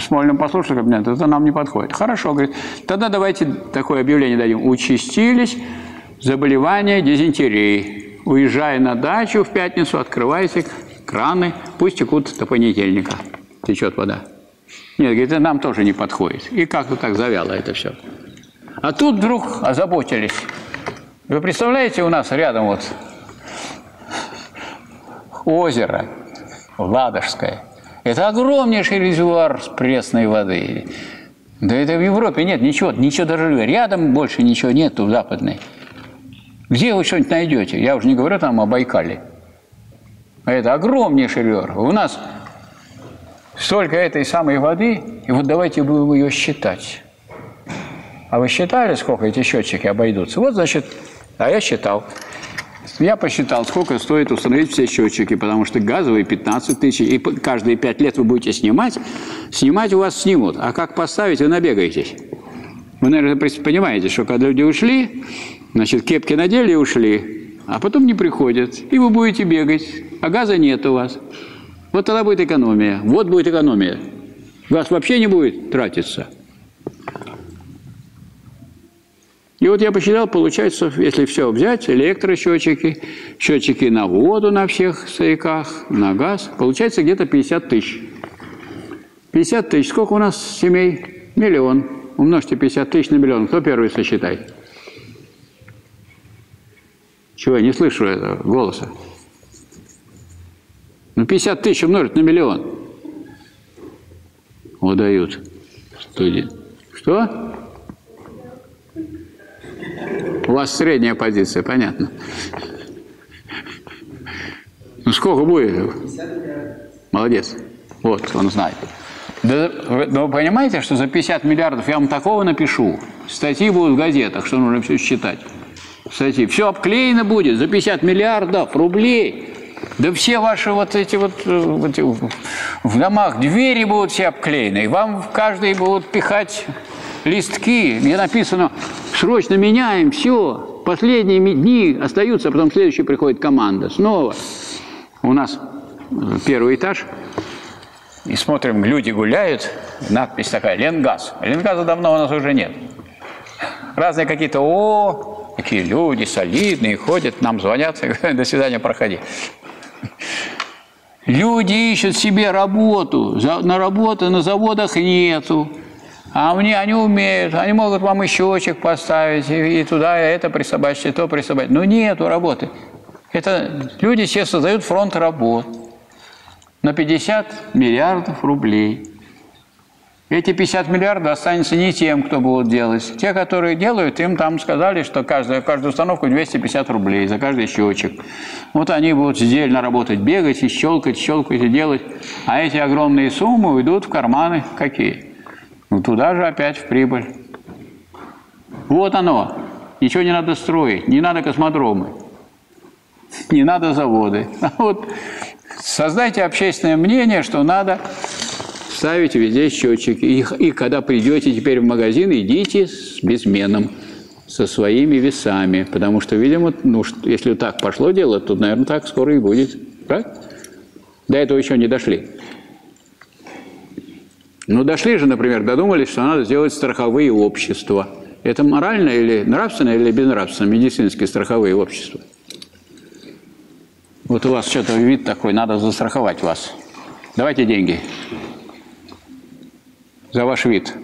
Смольным послушал кабинет, это нам не подходит. Хорошо, говорит, тогда давайте такое объявление дадим. Участились заболевания дизентерией. Уезжая на дачу в пятницу, открывайте краны, пусть текут до понедельника. Течет вода. Нет, говорит, это нам тоже не подходит. И как-то так завяло это все. А тут вдруг озаботились. Вы представляете, у нас рядом вот озеро Ладожское – это огромнейший резервуар пресной воды. Да это в Европе нет ничего, ничего даже рядом больше ничего нету в западной. Где вы что-нибудь найдете? Я уже не говорю там о Байкале. Это огромнейший резервуар. У нас столько этой самой воды, и вот давайте будем ее считать. А вы считали, сколько эти счетчики обойдутся? Вот, значит, а я считал. Я посчитал, сколько стоит установить все счетчики, потому что газовые 15 тысяч, и каждые 5 лет вы будете снимать, снимать у вас снимут. А как поставить, вы набегаетесь. Вы, наверное, понимаете, что когда люди ушли, значит, кепки надели и ушли, а потом не приходят, и вы будете бегать, а газа нет у вас. Вот тогда будет экономия. Вот будет экономия. Газ вообще не будет тратиться. И вот я посчитал, получается, если все взять, электросчетчики, счетчики на воду на всех стояках, на газ, получается где-то 50 тысяч. 50 тысяч. Сколько у нас семей? Миллион. Умножьте 50 тысяч на миллион. Кто первый сосчитает? Чего, я не слышу этого голоса. Ну, 50 тысяч умножить на миллион. Удают. Студент. Что? У вас средняя позиция, понятно. Ну сколько будет? Молодец. Вот, он знает. Да, вы, вы понимаете, что за 50 миллиардов я вам такого напишу? Статьи будут в газетах, что нужно все считать. Статьи. Все обклеено будет за 50 миллиардов рублей. Да все ваши вот эти вот, э, вот в домах двери будут все обклеены. И вам в каждый будут пихать листки, где написано «срочно меняем, все, последние дни остаются, а потом следующий приходит команда». Снова у нас э, первый этаж, и смотрим, люди гуляют, надпись такая «Ленгаз». Ленгаза давно у нас уже нет. Разные какие-то, о, такие люди солидные, ходят, нам звонят, до свидания, проходи. Люди ищут себе работу, на работу на заводах нету. А мне они умеют, они могут вам и счетчик поставить, и, и туда, и это присобачить, и то присобачить. Но нету работы. Это люди все создают фронт работ на 50 миллиардов рублей. Эти 50 миллиардов останутся не тем, кто будет делать. Те, которые делают, им там сказали, что каждая, каждую установку 250 рублей за каждый счетчик. Вот они будут сдельно работать, бегать и щелкать, щелкать и делать. А эти огромные суммы уйдут в карманы какие? Ну, туда же опять в прибыль. Вот оно. Ничего не надо строить, не надо космодромы, не надо заводы. А вот создайте общественное мнение, что надо ставить везде счетчики. И, и когда придете теперь в магазин, идите с безменом, со своими весами. Потому что, видимо, ну, если так пошло дело, то, наверное, так скоро и будет. Так? До этого еще не дошли. Ну, дошли же, например, додумались, что надо сделать страховые общества. Это морально или нравственно, или безнравственно, медицинские страховые общества? Вот у вас что-то вид такой, надо застраховать вас. Давайте деньги за ваш вид.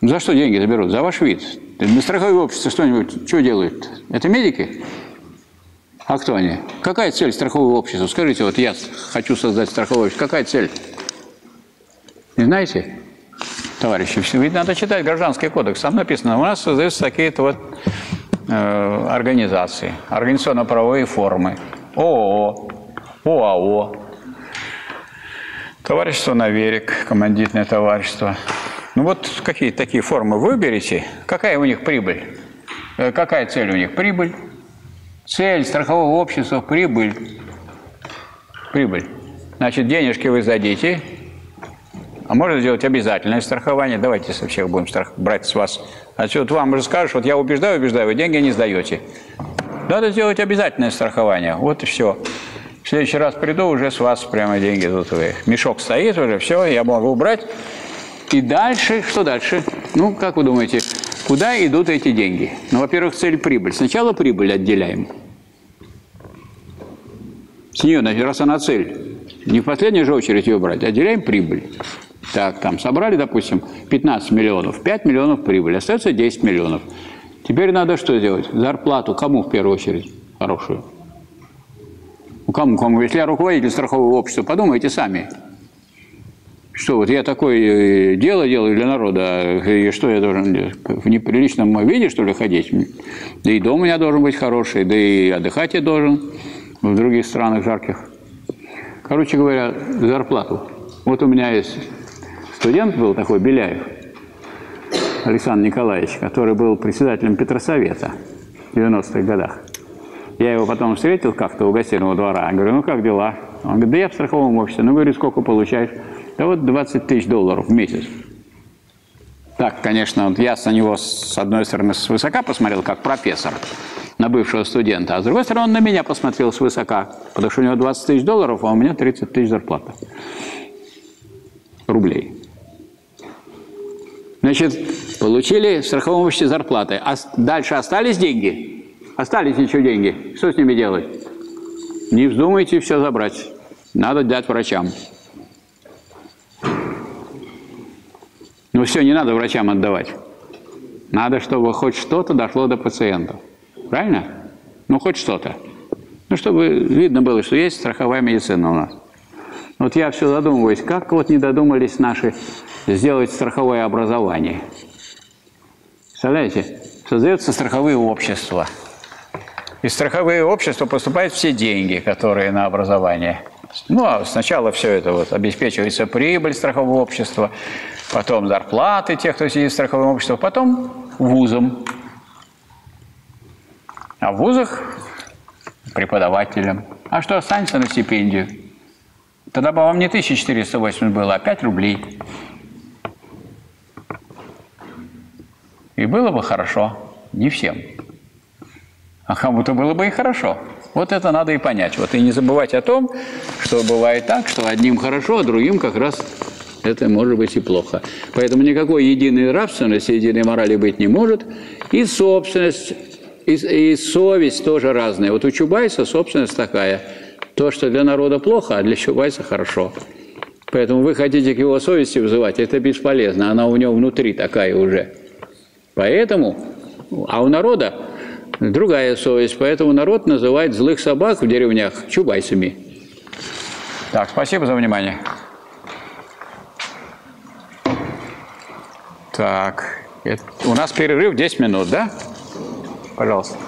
За что деньги заберут? За ваш вид. Страховое общество что-нибудь, что делают? Это медики? А кто они? Какая цель страхового общества? Скажите, вот я хочу создать страховое общество. Какая цель? Не знаете, товарищи? Ведь надо читать Гражданский кодекс. Там написано, у нас создаются такие-то вот э, организации, организационно-правовые формы, ООО, ОАО, товарищество на верик, командитное товарищество. Ну вот какие такие формы выберете, какая у них прибыль? Э, какая цель у них? Прибыль. Цель страхового общества – прибыль. Прибыль. Значит, денежки вы сдадите, а можно сделать обязательное страхование. Давайте со всех будем страх... брать с вас. А вот вам же скажешь, вот я убеждаю, убеждаю, вы деньги не сдаете. Надо сделать обязательное страхование. Вот и все. В следующий раз приду, уже с вас прямо деньги тут вы. Мешок стоит уже, все, я могу убрать. И дальше, что дальше? Ну, как вы думаете, куда идут эти деньги? Ну, во-первых, цель прибыль. Сначала прибыль отделяем. С нее, раз она цель, не в последнюю же очередь ее брать, отделяем прибыль. Так, там собрали, допустим, 15 миллионов, 5 миллионов прибыли, остается 10 миллионов. Теперь надо что делать? Зарплату кому в первую очередь хорошую? Ну, кому, кому? Если я руководитель страхового общества, подумайте сами. Что вот я такое э, дело делаю для народа, и что я должен в неприличном виде, что ли, ходить? Да и дом у меня должен быть хороший, да и отдыхать я должен в других странах жарких. Короче говоря, зарплату. Вот у меня есть студент был такой, Беляев, Александр Николаевич, который был председателем Петросовета в 90-х годах. Я его потом встретил как-то у гостиного двора. Я говорю, ну как дела? Он говорит, да я в страховом офисе. Ну, говорю, сколько получаешь? Да вот 20 тысяч долларов в месяц. Так, конечно, вот я на него, с одной стороны, свысока посмотрел, как профессор на бывшего студента, а с другой стороны, он на меня посмотрел свысока, потому что у него 20 тысяч долларов, а у меня 30 тысяч зарплата. Рублей. Значит, получили в страховом обществе зарплаты. А дальше остались деньги? Остались еще деньги. Что с ними делать? Не вздумайте все забрать. Надо дать врачам. Но все не надо врачам отдавать. Надо, чтобы хоть что-то дошло до пациентов. Правильно? Ну, хоть что-то. Ну, чтобы видно было, что есть страховая медицина у нас. Вот я все задумываюсь, как вот не додумались наши сделать страховое образование. Представляете? Создаются страховые общества. И страховые общества поступают все деньги, которые на образование. Ну, а сначала все это вот обеспечивается прибыль страхового общества, потом зарплаты тех, кто сидит в страховом обществе, потом вузам. А в вузах преподавателям. А что останется на стипендию? Тогда бы вам не 1480 было, а 5 рублей. И было бы хорошо не всем. А кому-то было бы и хорошо. Вот это надо и понять. Вот и не забывать о том, что бывает так, что одним хорошо, а другим как раз это может быть и плохо. Поэтому никакой единой нравственности, единой морали быть не может. И собственность, и, и совесть тоже разная. Вот у Чубайса собственность такая. То, что для народа плохо, а для Чубайса хорошо. Поэтому вы хотите к его совести вызывать, это бесполезно. Она у него внутри такая уже. Поэтому, а у народа другая совесть. Поэтому народ называет злых собак в деревнях чубайсами. Так, спасибо за внимание. Так, это, у нас перерыв 10 минут, да? Пожалуйста.